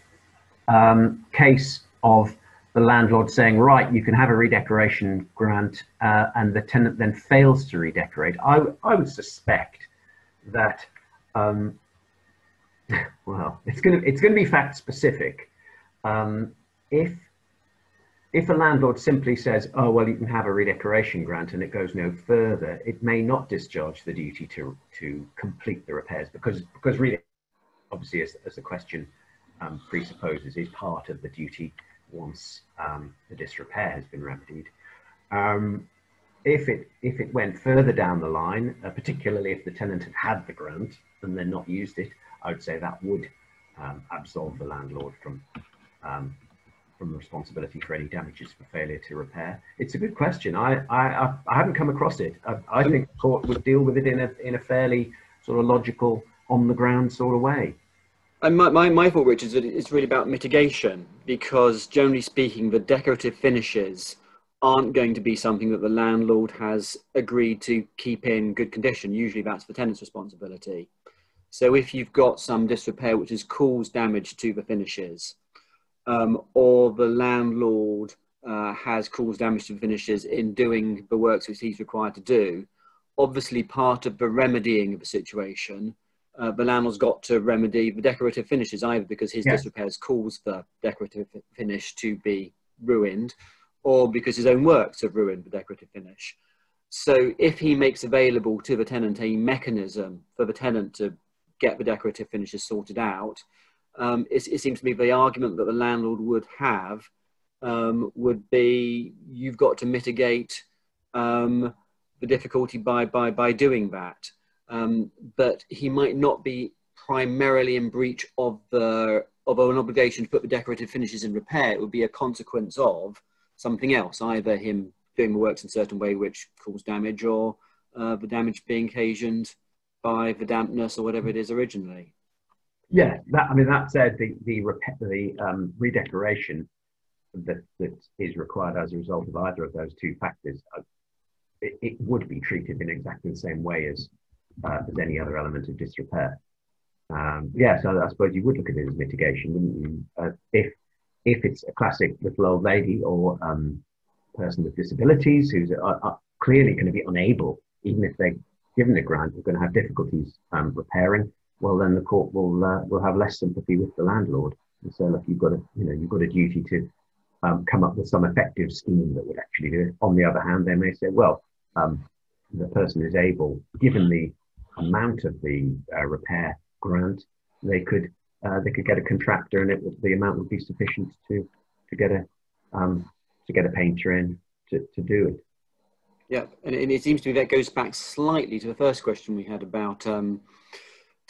um, case of the landlord saying, right, you can have a redecoration grant, uh, and the tenant then fails to redecorate, I, I would suspect that, um, well, it's going to it's going to be fact specific. Um, if if a landlord simply says, oh, well, you can have a redecoration grant and it goes no further, it may not discharge the duty to, to complete the repairs because, because really, obviously, as, as the question um, presupposes is part of the duty once um, the disrepair has been remedied. Um, if it if it went further down the line, uh, particularly if the tenant had had the grant and then not used it, I would say that would um, absolve the landlord from um, from responsibility for any damages for failure to repair. It's a good question. I I, I haven't come across it. I, I think the court would deal with it in a in a fairly sort of logical, on the ground sort of way. And my, my, my thought, Rich, is that it's really about mitigation because generally speaking, the decorative finishes aren't going to be something that the landlord has agreed to keep in good condition. Usually that's the tenant's responsibility. So if you've got some disrepair which has caused damage to the finishes, um, or the landlord uh, has caused damage to the finishes in doing the works which he's required to do, obviously part of the remedying of the situation uh, the landlord's got to remedy the decorative finishes either because his yes. disrepairs caused the decorative finish to be ruined or because his own works have ruined the decorative finish. So if he makes available to the tenant a mechanism for the tenant to get the decorative finishes sorted out, um, it, it, seems to me the argument that the landlord would have um, would be you've got to mitigate um, the difficulty by, by, by doing that um, but he might not be primarily in breach of the of an obligation to put the decorative finishes in repair. It would be a consequence of something else, either him doing the works in a certain way which caused damage, or uh, the damage being occasioned by the dampness or whatever it is originally. Yeah, that, I mean that said, the the, the um, redecoration that that is required as a result of either of those two factors, uh, it, it would be treated in exactly the same way as uh, as any other element of disrepair. Um, yeah, so I suppose you would look at it as mitigation, wouldn't you? Uh, if if it's a classic little old lady or um, person with disabilities who's uh, uh clearly going to be unable, even if they're given a grant, they're going to have difficulties um, repairing. Well, then the court will uh, will have less sympathy with the landlord and say, look, you've got a you know you've got a duty to um, come up with some effective scheme that would actually do it. On the other hand, they may say, well, um, the person is able, given the amount of the uh, repair grant, they could uh, they could get a contractor, and it would, the amount would be sufficient to to get a um, to get a painter in to, to do it. Yeah, and it seems to me that goes back slightly to the first question we had about um,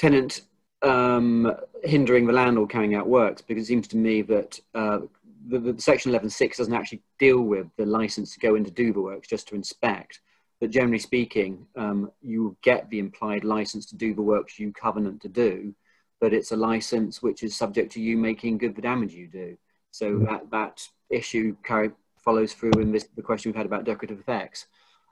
tenant um, hindering the landlord carrying out works, because it seems to me that uh, the, the section 11.6 doesn't actually deal with the license to go in to do the works, just to inspect. But generally speaking, um, you get the implied license to do the works you covenant to do, but it's a license which is subject to you making good the damage you do. So mm. that, that issue carry, follows through in this, the question we've had about decorative effects.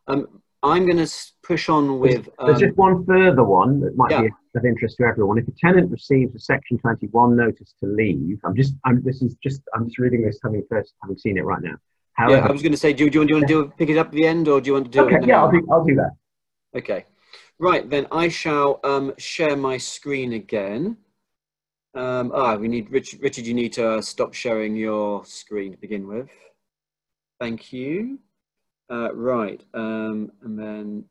Um, I'm going to push on with. Um, There's just one further one that might yeah. be of interest to everyone. If a tenant receives a Section 21 notice to leave, I'm just, I'm, this is just, I'm just reading this having first, having seen it right now. However, yeah, I was going to say, do, do, you, do you want to do, pick it up at the end, or do you want to do okay, it? yeah, I'll do, I'll do that. Okay, right then. I shall um, share my screen again. Um, ah, we need Richard. Richard, you need to uh, stop sharing your screen to begin with. Thank you. Uh, right, um, and then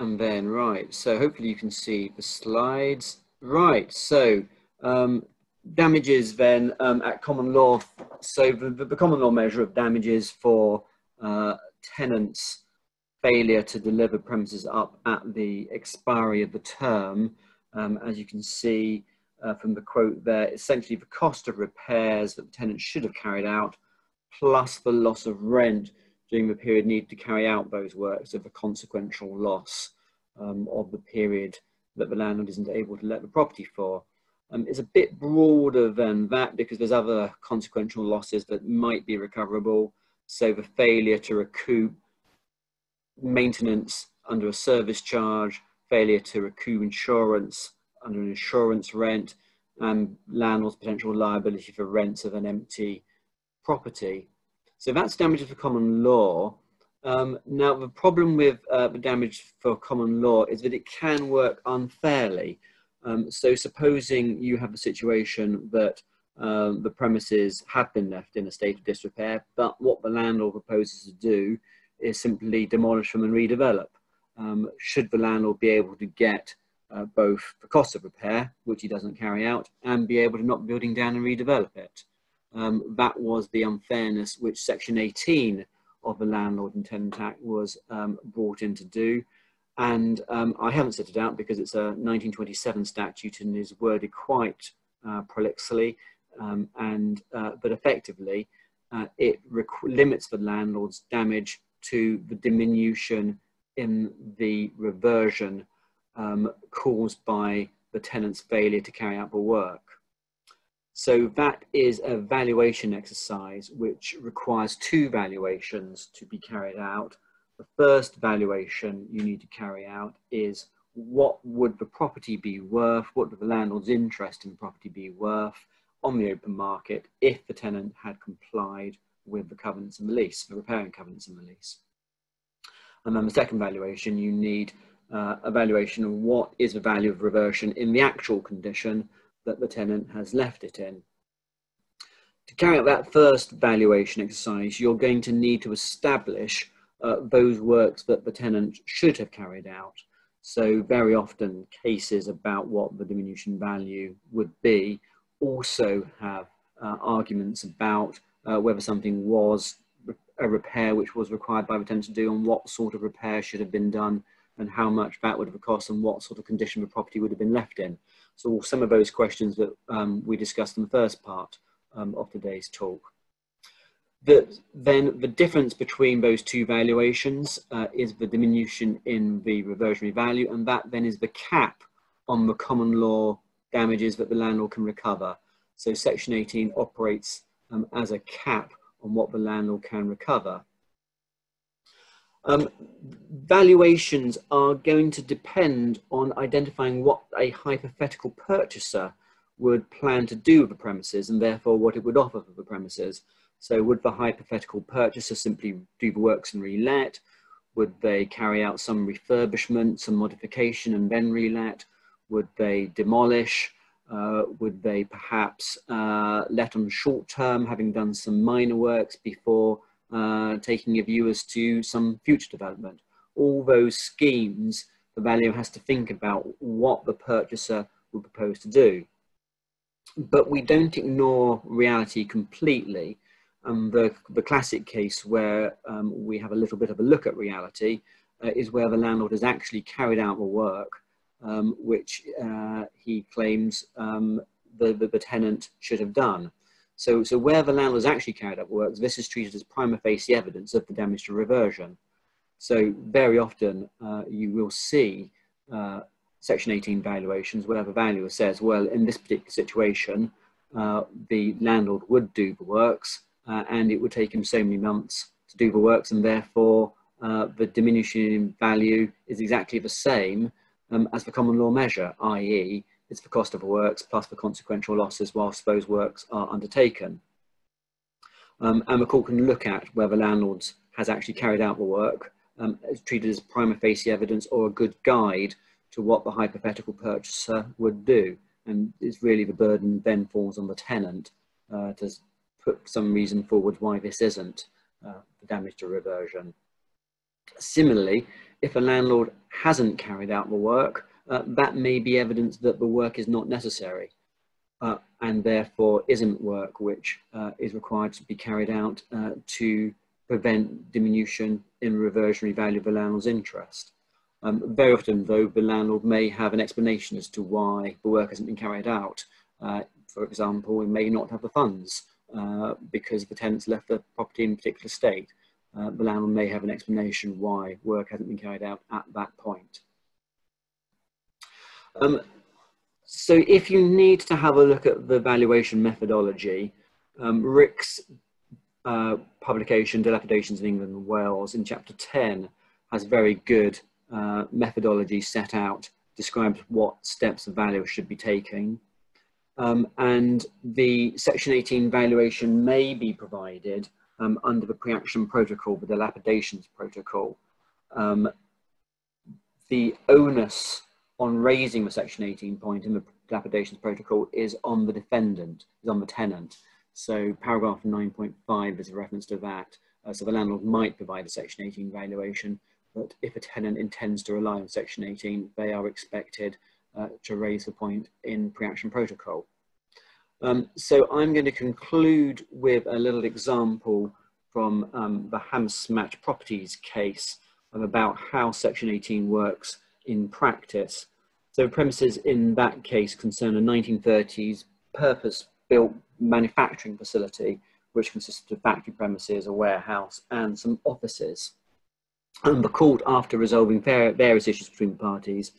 and then right. So hopefully you can see the slides. Right. So um, damages then um, at common law. So the, the, common law measure of damages for uh, tenants failure to deliver premises up at the expiry of the term, um, as you can see uh, from the quote there, essentially the cost of repairs that the tenant should have carried out, plus the loss of rent during the period needed to carry out those works of a consequential loss um, of the period that the landlord isn't able to let the property for. Um, it's a bit broader than that because there's other consequential losses that might be recoverable. So the failure to recoup maintenance under a service charge, failure to recoup insurance under an insurance rent, and landlord's potential liability for rents of an empty property. So that's damages for common law. Um, now, the problem with uh, the damage for common law is that it can work unfairly. Um, so supposing you have a situation that um, the premises have been left in a state of disrepair, but what the landlord proposes to do is simply demolish them and redevelop. Um, should the landlord be able to get uh, both the cost of repair, which he doesn't carry out, and be able to knock the building down and redevelop it. Um, that was the unfairness which Section 18 of the Landlord and Tenant Act was um, brought in to do. And um, I haven't set it out because it's a 1927 statute and is worded quite uh, prolixly. Um, and uh, but effectively, uh, it limits the landlord's damage to the diminution in the reversion um, caused by the tenant's failure to carry out the work. So that is a valuation exercise which requires two valuations to be carried out. The first valuation you need to carry out is what would the property be worth, what would the landlord's interest in the property be worth on the open market if the tenant had complied with the covenants in the lease, the repairing covenants and the lease. And then the second valuation, you need uh, a valuation of what is the value of reversion in the actual condition that the tenant has left it in. To carry out that first valuation exercise, you're going to need to establish uh, those works that the tenant should have carried out. So very often cases about what the diminution value would be also have uh, arguments about uh, whether something was a repair which was required by the tenant to do and what sort of repair should have been done and how much that would have cost and what sort of condition the property would have been left in. So some of those questions that um, we discussed in the first part um, of today's talk. The, then the difference between those two valuations uh, is the diminution in the reversionary value and that then is the cap on the common law damages that the landlord can recover. So section 18 operates um, as a cap on what the landlord can recover. Um, valuations are going to depend on identifying what a hypothetical purchaser would plan to do with the premises and therefore what it would offer for the premises. So would the hypothetical purchaser simply do the works and relet? Would they carry out some refurbishment, some modification and then relet? Would they demolish? Uh, would they perhaps uh, let on short term, having done some minor works before uh, taking a view as to some future development? all those schemes, the valuer has to think about what the purchaser would propose to do. But we don't ignore reality completely. And the, the classic case where um, we have a little bit of a look at reality uh, is where the landlord has actually carried out the work, um, which uh, he claims um, the, the, the, tenant should have done. So, so where the landlord has actually carried out works, this is treated as prima facie evidence of the damage to reversion. So very often uh, you will see uh, Section 18 valuations where the valuer says, well, in this particular situation, uh, the landlord would do the works uh, and it would take him so many months to do the works and therefore uh, the diminishing in value is exactly the same um, as the common law measure, i.e. it's the cost of works plus the consequential losses whilst those works are undertaken. Um, and the court can look at whether landlords has actually carried out the work um, treated as prima facie evidence or a good guide to what the hypothetical purchaser would do. And it's really the burden then falls on the tenant uh, to put some reason forward why this isn't uh, the damage to reversion. Similarly, if a landlord hasn't carried out the work, uh, that may be evidence that the work is not necessary uh, and therefore isn't work which uh, is required to be carried out uh, to prevent diminution in reversionary value of the landlord's interest. Um, very often, though, the landlord may have an explanation as to why the work hasn't been carried out. Uh, for example, we may not have the funds uh, because the tenants left the property in a particular state. Uh, the landlord may have an explanation why work hasn't been carried out at that point. Um, so if you need to have a look at the valuation methodology, um, Rick's uh, publication, Dilapidations in England and Wales, in chapter 10, has very good uh, methodology set out, describes what steps the valuer should be taking. Um, and the Section 18 valuation may be provided um, under the pre-action protocol, the dilapidations protocol. Um, the onus on raising the Section 18 point in the dilapidations protocol is on the defendant, is on the tenant. So paragraph 9.5 is a reference to that. Uh, so the landlord might provide a Section 18 valuation, but if a tenant intends to rely on Section 18, they are expected uh, to raise the point in pre-action protocol. Um, so I'm going to conclude with a little example from um, the Hammersmatch Properties case about how Section 18 works in practice. So premises in that case concern a 1930s purpose-built manufacturing facility, which consisted of factory premises, a warehouse, and some offices. And the court, after resolving various issues between parties,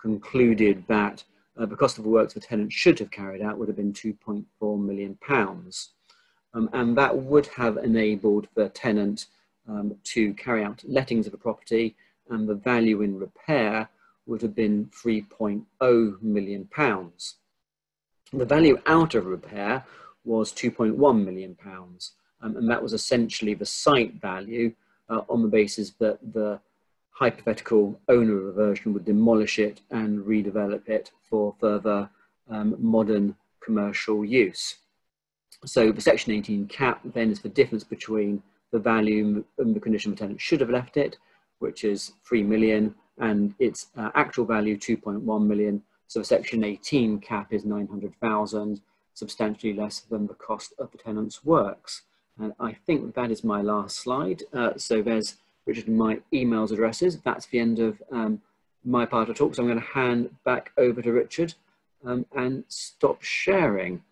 concluded that uh, the cost of the works the tenant should have carried out would have been 2.4 million pounds. Um, and that would have enabled the tenant um, to carry out lettings of the property and the value in repair would have been 3.0 million pounds. The value out of repair was 2.1 million pounds um, and that was essentially the site value uh, on the basis that the hypothetical owner of reversion would demolish it and redevelop it for further um, modern commercial use. So the Section 18 cap then is the difference between the value and the condition the tenant should have left it, which is 3 million, and its uh, actual value 2.1 million. So the Section 18 cap is 900,000, substantially less than the cost of the tenant's works. And I think that is my last slide. Uh, so there's Richard and my emails addresses. That's the end of um, my part of the talk. So I'm going to hand back over to Richard um, and stop sharing.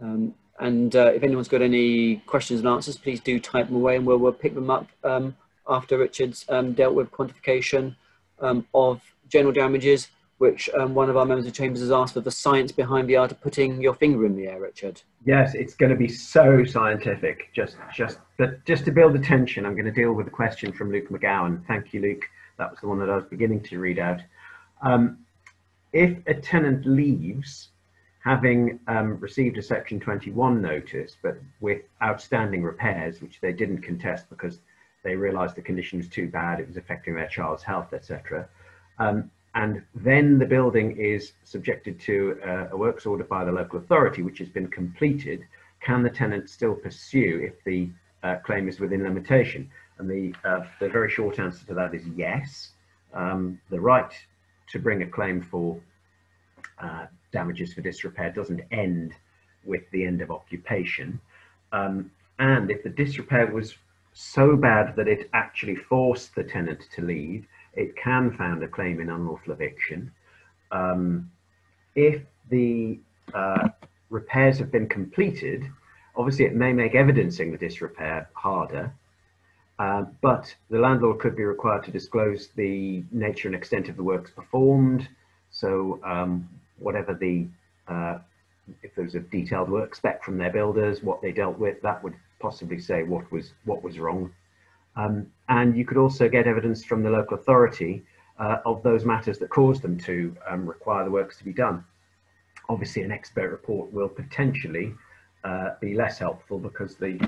Um, and uh, if anyone's got any questions and answers, please do type them away and we'll, we'll pick them up um, after Richard's um, dealt with quantification um, of general damages, which um, one of our members of Chambers has asked for the science behind the art of putting your finger in the air, Richard. Yes, it's going to be so scientific. Just, just, but just to build attention, I'm going to deal with a question from Luke McGowan. Thank you, Luke. That was the one that I was beginning to read out. Um, if a tenant leaves having um, received a Section 21 notice, but with outstanding repairs, which they didn't contest because they realised the condition was too bad, it was affecting their child's health, etc. Um, and then the building is subjected to a, a works order by the local authority, which has been completed. Can the tenant still pursue if the uh, claim is within limitation? And the, uh, the very short answer to that is yes. Um, the right to bring a claim for uh, damages for disrepair doesn't end with the end of occupation. Um, and if the disrepair was so bad that it actually forced the tenant to leave, it can found a claim in unlawful eviction. Um, if the uh, repairs have been completed, obviously it may make evidencing the disrepair harder, uh, but the landlord could be required to disclose the nature and extent of the works performed. So um, whatever the, uh, if there was a detailed work spec from their builders, what they dealt with, that would possibly say what was what was wrong. Um, and you could also get evidence from the local authority uh, of those matters that caused them to um, require the works to be done. Obviously, an expert report will potentially uh, be less helpful because the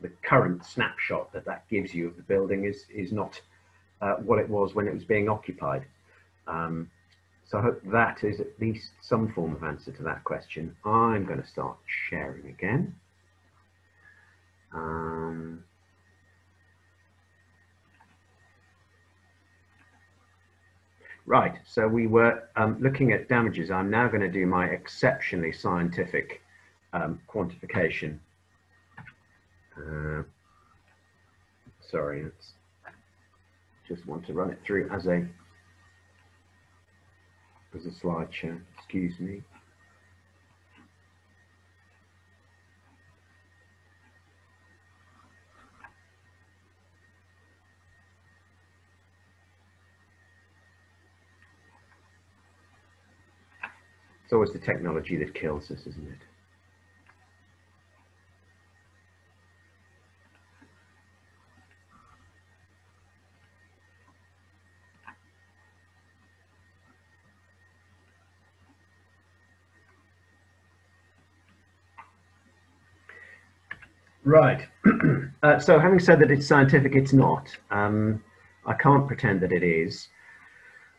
the current snapshot that that gives you of the building is is not uh, what it was when it was being occupied. Um, so I hope that is at least some form of answer to that question. I'm going to start sharing again. Um, right, so we were um, looking at damages. I'm now going to do my exceptionally scientific um, quantification. Uh, sorry, it's just want to run it through as a as a slideshow. Excuse me. It's always the technology that kills us, isn't it? Right. uh, so having said that it's scientific, it's not. Um, I can't pretend that it is.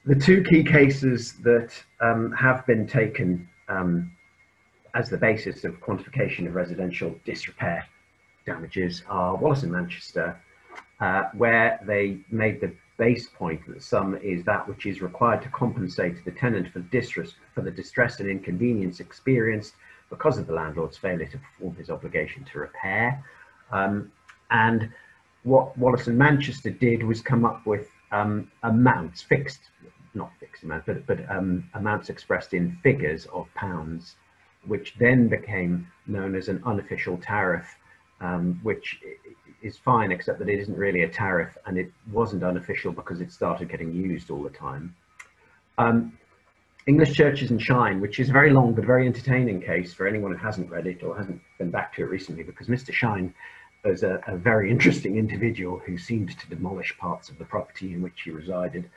The two key cases that um, have been taken um, as the basis of quantification of residential disrepair damages are Wallace and Manchester, uh, where they made the base point that the sum is that which is required to compensate the tenant for, distress, for the distress and inconvenience experienced because of the landlord's failure to perform his obligation to repair. Um, and what Wallace and Manchester did was come up with um, amounts, fixed, not fixed amounts, but, but um, amounts expressed in figures of pounds, which then became known as an unofficial tariff, um, which is fine, except that it isn't really a tariff and it wasn't unofficial because it started getting used all the time. Um, English Churches and Shine, which is a very long but very entertaining case for anyone who hasn't read it or hasn't been back to it recently, because Mr. Shine was a, a very interesting individual who seemed to demolish parts of the property in which he resided,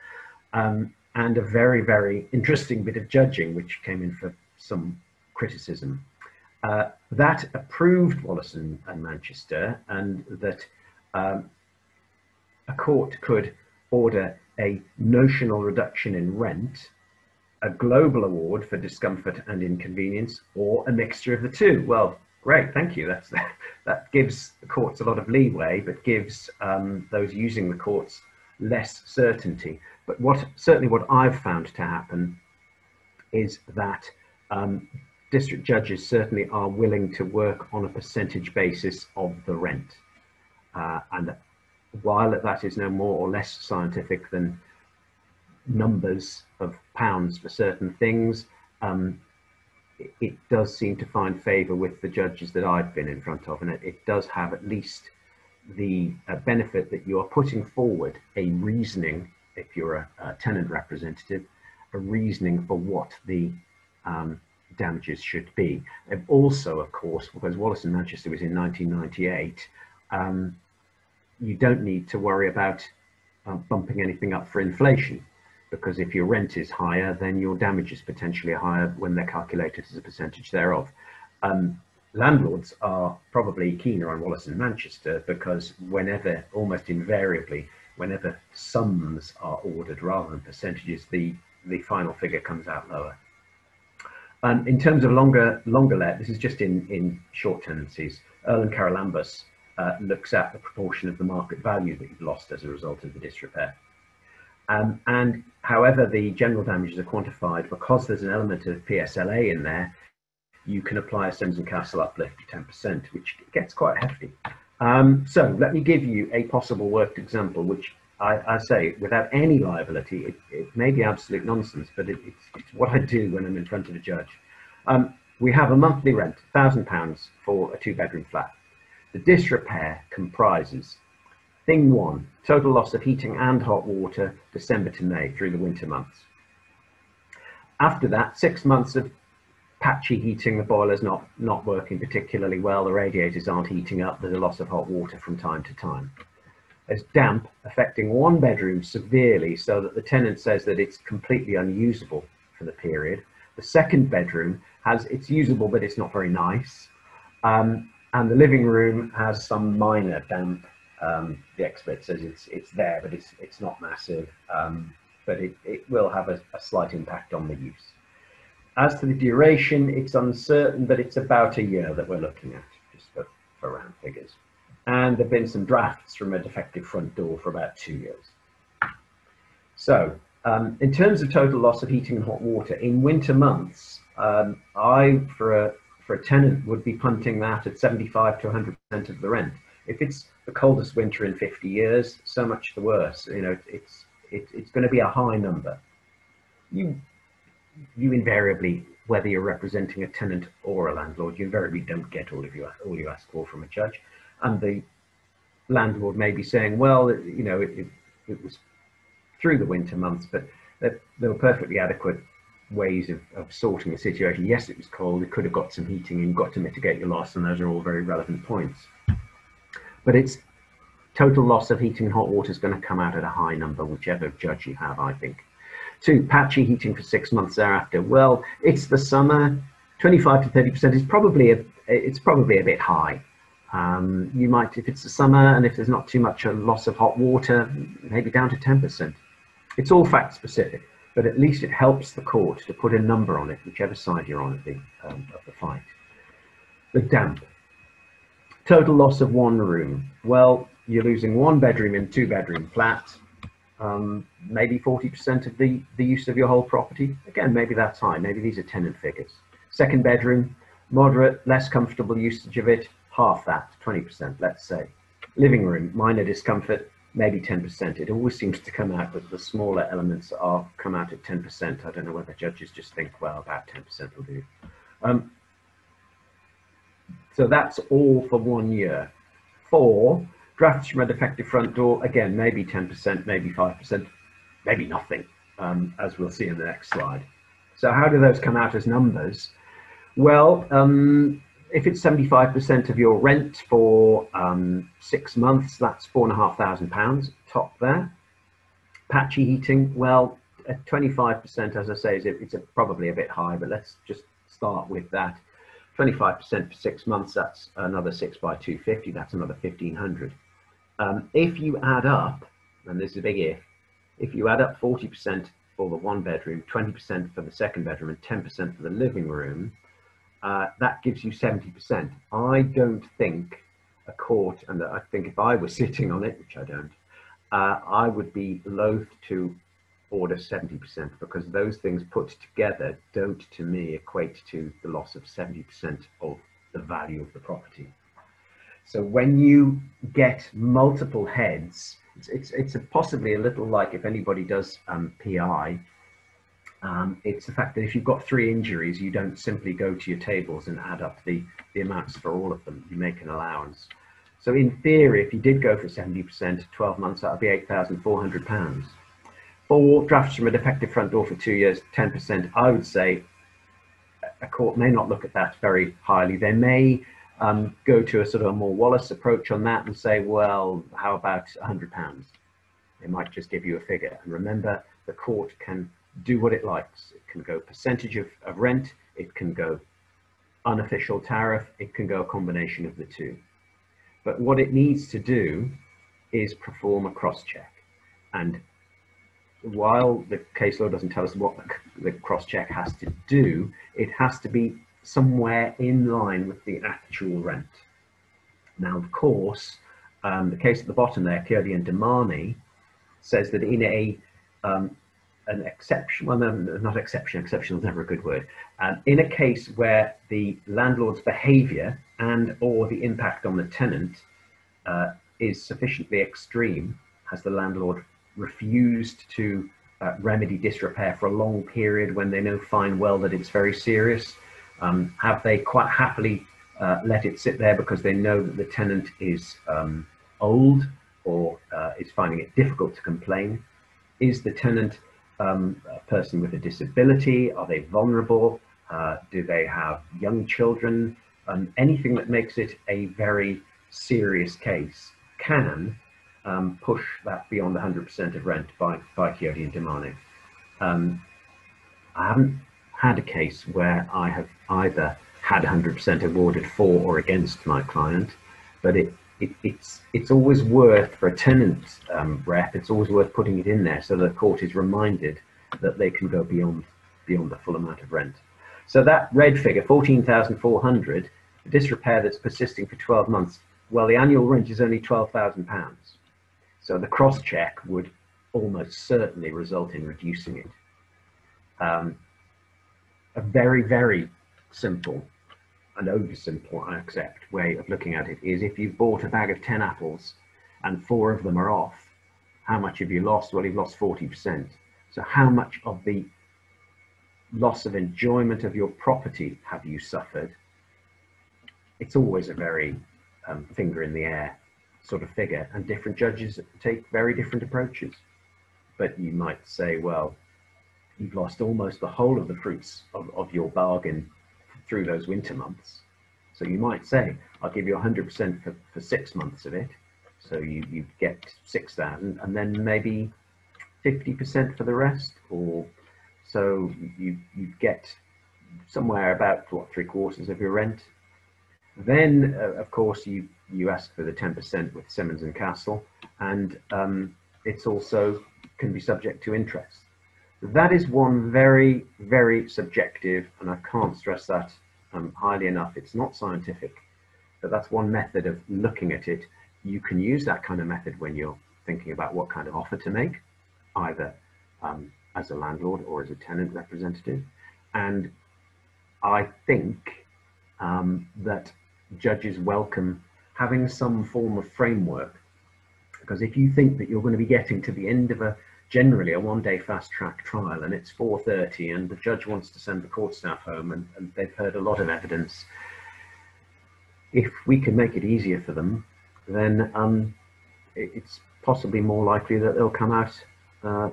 um, and a very, very interesting bit of judging, which came in for some criticism. Uh, that approved Wallace and, and Manchester, and that um, a court could order a notional reduction in rent a global award for discomfort and inconvenience or a mixture of the two? Well, great, thank you. That's, that gives the courts a lot of leeway, but gives um, those using the courts less certainty. But what certainly what I've found to happen is that um, district judges certainly are willing to work on a percentage basis of the rent. Uh, and while that is no more or less scientific than numbers of pounds for certain things, um, it, it, does seem to find favour with the judges that I've been in front of, and it, it does have at least the uh, benefit that you are putting forward a reasoning, if you're a, a tenant representative, a reasoning for what the um, damages should be. And also, of course, because Wallace and Manchester was in 1998, um, you don't need to worry about uh, bumping anything up for inflation because if your rent is higher, then your damage is potentially higher when they're calculated as a percentage thereof. Um, landlords are probably keener on Wallace and Manchester because whenever, almost invariably, whenever sums are ordered rather than percentages, the, the final figure comes out lower. Um, in terms of longer longer let, this is just in, in short tenancies. Earle and Charalambous uh, looks at the proportion of the market value that you've lost as a result of the disrepair. Um, and however the general damages are quantified, because there's an element of PSLA in there, you can apply a Simmons and Castle uplift of 10%, which gets quite hefty. Um, so let me give you a possible worked example, which I, I say, without any liability, it, it, may be absolute nonsense, but it, it's, it's, what I do when I'm in front of a judge. Um, we have a monthly rent, £1,000 for a two bedroom flat. The disrepair comprises thing one, total loss of heating and hot water, December to May through the winter months. After that, six months of patchy heating, the boiler's not, not working particularly well, the radiators aren't heating up, there's a loss of hot water from time to time. There's damp affecting one bedroom severely so that the tenant says that it's completely unusable for the period. The second bedroom has, it's usable, but it's not very nice. Um, and the living room has some minor damp. Um, the expert says it's, it's there, but it's, it's not massive, um, but it, it will have a, a slight impact on the use. As to the duration, it's uncertain, but it's about a year that we're looking at, just for, for round figures. And there have been some drafts from a defective front door for about two years. So, um, in terms of total loss of heating and hot water, in winter months, um, I, for a, for a tenant, would be punting that at 75 to 100% of the rent. If it's the coldest winter in 50 years, so much the worse. You know, it's, it, it's going to be a high number. You you invariably, whether you're representing a tenant or a landlord, you invariably don't get all of you all you ask for from a judge, and the landlord may be saying, well, you know, it, it, it was through the winter months, but there, were perfectly adequate ways of, of sorting the situation. Yes, it was cold. It could have got some heating and got to mitigate your loss, and those are all very relevant points. But it's total loss of heating and hot water is going to come out at a high number, whichever judge you have, I think. Two, patchy heating for six months thereafter. Well, it's the summer. 25 to 30% is probably a, it's probably a bit high. Um, you might, if it's the summer and if there's not too much a loss of hot water, maybe down to 10%. It's all fact specific, but at least it helps the court to put a number on it, whichever side you're on of the, um, of the fight. The damp. Total loss of one room. Well, you're losing one bedroom in two bedroom flat um, maybe 40% of the, the use of your whole property. Again, maybe that's high. Maybe these are tenant figures. Second bedroom, moderate, less comfortable usage of it, half that, 20%, let's say. Living room, minor discomfort, maybe 10%. It always seems to come out that the smaller elements are come out at 10%. I don't know whether judges just think, well, about 10% will do. Um, so that's all for one year. Four, Drafts from a defective front door, again, maybe 10%, maybe 5%, maybe nothing, um, as we'll see in the next slide. So how do those come out as numbers? Well, um, if it's 75% of your rent for um, six months, that's four and a half thousand pounds top there. Patchy heating, well, 25%, as I say, is it's a, probably a bit high, but let's just start with that. 25% for six months, that's another six by 250, that's another 1500. Um, if you add up, and this is a big if, if you add up 40% for the one bedroom, 20% for the second bedroom, and 10% for the living room, uh, that gives you 70%. I don't think a court, and I think if I were sitting on it, which I don't, uh, I would be loath to order 70% because those things put together don't, to me, equate to the loss of 70% of the value of the property. So when you get multiple heads, it's, it's, it's a possibly a little like if anybody does um, PI, um, it's the fact that if you've got three injuries, you don't simply go to your tables and add up the, the amounts for all of them. You make an allowance. So in theory, if you did go for 70%, 12 months, that would be £8,400. For drafts from a defective front door for two years, 10%, I would say a court may not look at that very highly. They may um, go to a sort of a more Wallace approach on that and say, well, how about £100? They might just give you a figure. And remember, the court can do what it likes. It can go percentage of, of rent, it can go unofficial tariff, it can go a combination of the two. But what it needs to do is perform a cross check. And while the case law doesn't tell us what the, the cross check has to do, it has to be somewhere in line with the actual rent. Now, of course, um, the case at the bottom there, Chiodi and De Marney, says that in a um, an exception, well, no, not exception, exception is never a good word. Um, in a case where the landlord's behaviour and or the impact on the tenant uh, is sufficiently extreme, has the landlord refused to uh, remedy disrepair for a long period when they know fine well that it's very serious? Um, have they quite happily uh, let it sit there because they know that the tenant is um, old or uh, is finding it difficult to complain? Is the tenant um, a person with a disability? Are they vulnerable? Uh, do they have young children? Um, anything that makes it a very serious case can um, push that beyond 100% of rent by, by Chiodi and De Marney. Um, I haven't had a case where I have either had 100% awarded for or against my client, but it, it, it's it's always worth for a tenant um, rep. It's always worth putting it in there so the court is reminded that they can go beyond beyond the full amount of rent. So that red figure, 14,400, a disrepair that's persisting for 12 months. Well, the annual rent is only 12,000 pounds. So the cross check would almost certainly result in reducing it. Um, a very, very simple an oversimple, I accept, way of looking at it is if you've bought a bag of 10 apples and four of them are off, how much have you lost? Well, you've lost 40%. So how much of the loss of enjoyment of your property have you suffered? It's always a very um, finger in the air sort of figure and different judges take very different approaches. But you might say, well, you've lost almost the whole of the fruits of, of your bargain through those winter months. So you might say, I'll give you 100% for, for six months of it. So you, you get 6,000 and then maybe 50% for the rest. Or so you, you get somewhere about what, three quarters of your rent. Then, uh, of course, you, you ask for the 10% with Simmons and Castle, and um, it's also can be subject to interest. That is one very, very subjective, and I can't stress that um, highly enough. It's not scientific, but that's one method of looking at it. You can use that kind of method when you're thinking about what kind of offer to make, either um, as a landlord or as a tenant representative. And I think um, that judges welcome having some form of framework because if you think that you're going to be getting to the end of a generally a one day fast track trial and it's 4.30 and the judge wants to send the court staff home and, and, they've heard a lot of evidence. If we can make it easier for them then um, it, it's possibly more likely that they'll come out uh,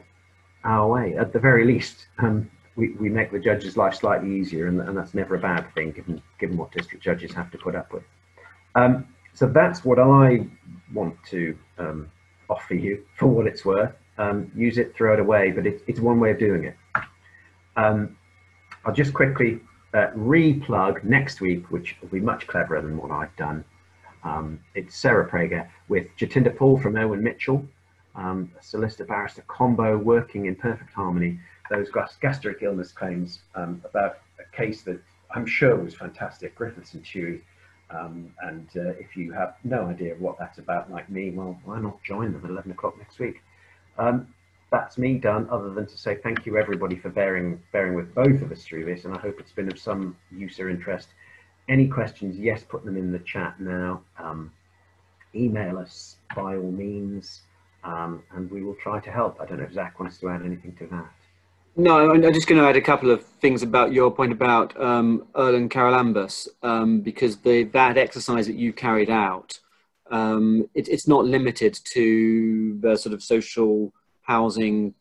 our way. At the very least um, we, we make the judge's life slightly easier and, and, that's never a bad thing given given what district judges have to put up with. Um, so that's what I want to um, offer you for what it's worth um, use it, throw it away, but it, it's one way of doing it. Um, I'll just quickly uh, re-plug next week, which will be much cleverer than what I've done. Um, it's Sarah Prager with Jatinder Paul from Irwin Mitchell, um, a solicitor barrister combo working in perfect harmony. Those gastric illness claims um, about a case that I'm sure was fantastic, Griffiths and TUI. Um, and uh, if you have no idea what that's about, like me, well, why not join them at 11 o'clock next week? Um, that's me done, other than to say thank you everybody for bearing bearing with both of us through this, and I hope it's been of some use or interest. Any questions, yes, put them in the chat now. Um, email us by all means, um, and we will try to help. I don't know if Zach wants to add anything to that. No, I'm just going to add a couple of things about your point about um, Earle and Charalambous, um, because the, that exercise that you carried out um, it, it's not limited to the sort of social housing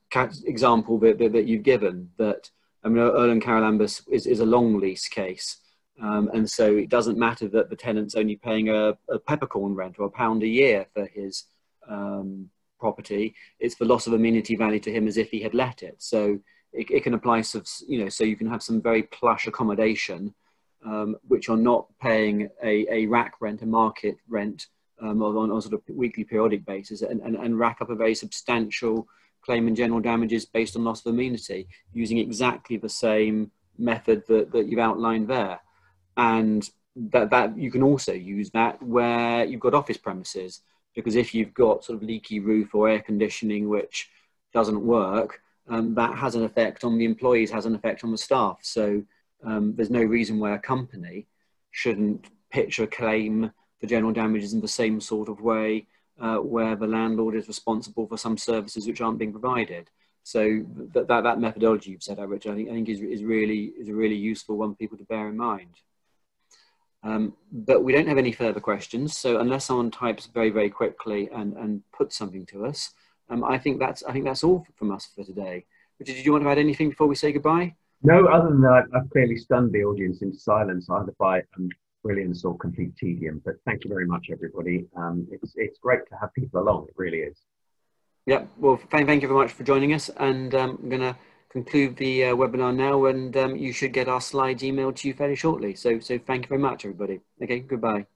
example that, that, that, you've given. That I mean, Earle and Charalambous is, is a long lease case, um, and so it doesn't matter that the tenant's only paying a, a peppercorn rent or a pound a year for his um, property. It's the loss of amenity value to him as if he had let it. So it, it can apply, you know, so you can have some very plush accommodation, um, which are not paying a, a rack rent, a market rent, um, on, a sort of weekly periodic basis and, and, and rack up a very substantial claim in general damages based on loss of amenity using exactly the same method that, that you've outlined there. And that, that you can also use that where you've got office premises because if you've got sort of leaky roof or air conditioning which doesn't work, um, that has an effect on the employees, has an effect on the staff. So um, there's no reason why a company shouldn't pitch a claim for general damages in the same sort of way uh, where the landlord is responsible for some services which aren't being provided. So that, that, that methodology you've set out, Richard, I think, I think is, is, really, is a really useful one for people to bear in mind. Um, but we don't have any further questions. So unless someone types very, very quickly and, and puts something to us, um, I think that's I think that's all from us for today. Richard, did you want to add anything before we say goodbye? No, other than that, I've clearly stunned the audience into silence, either by um, brilliance or complete tedium. But thank you very much, everybody. Um, it's it's great to have people along. It really is. Yeah. Well, thank, thank you very much for joining us, and um, I'm going to conclude the uh, webinar now, and um, you should get our slides emailed to you fairly shortly. So, so thank you very much, everybody. Okay, goodbye.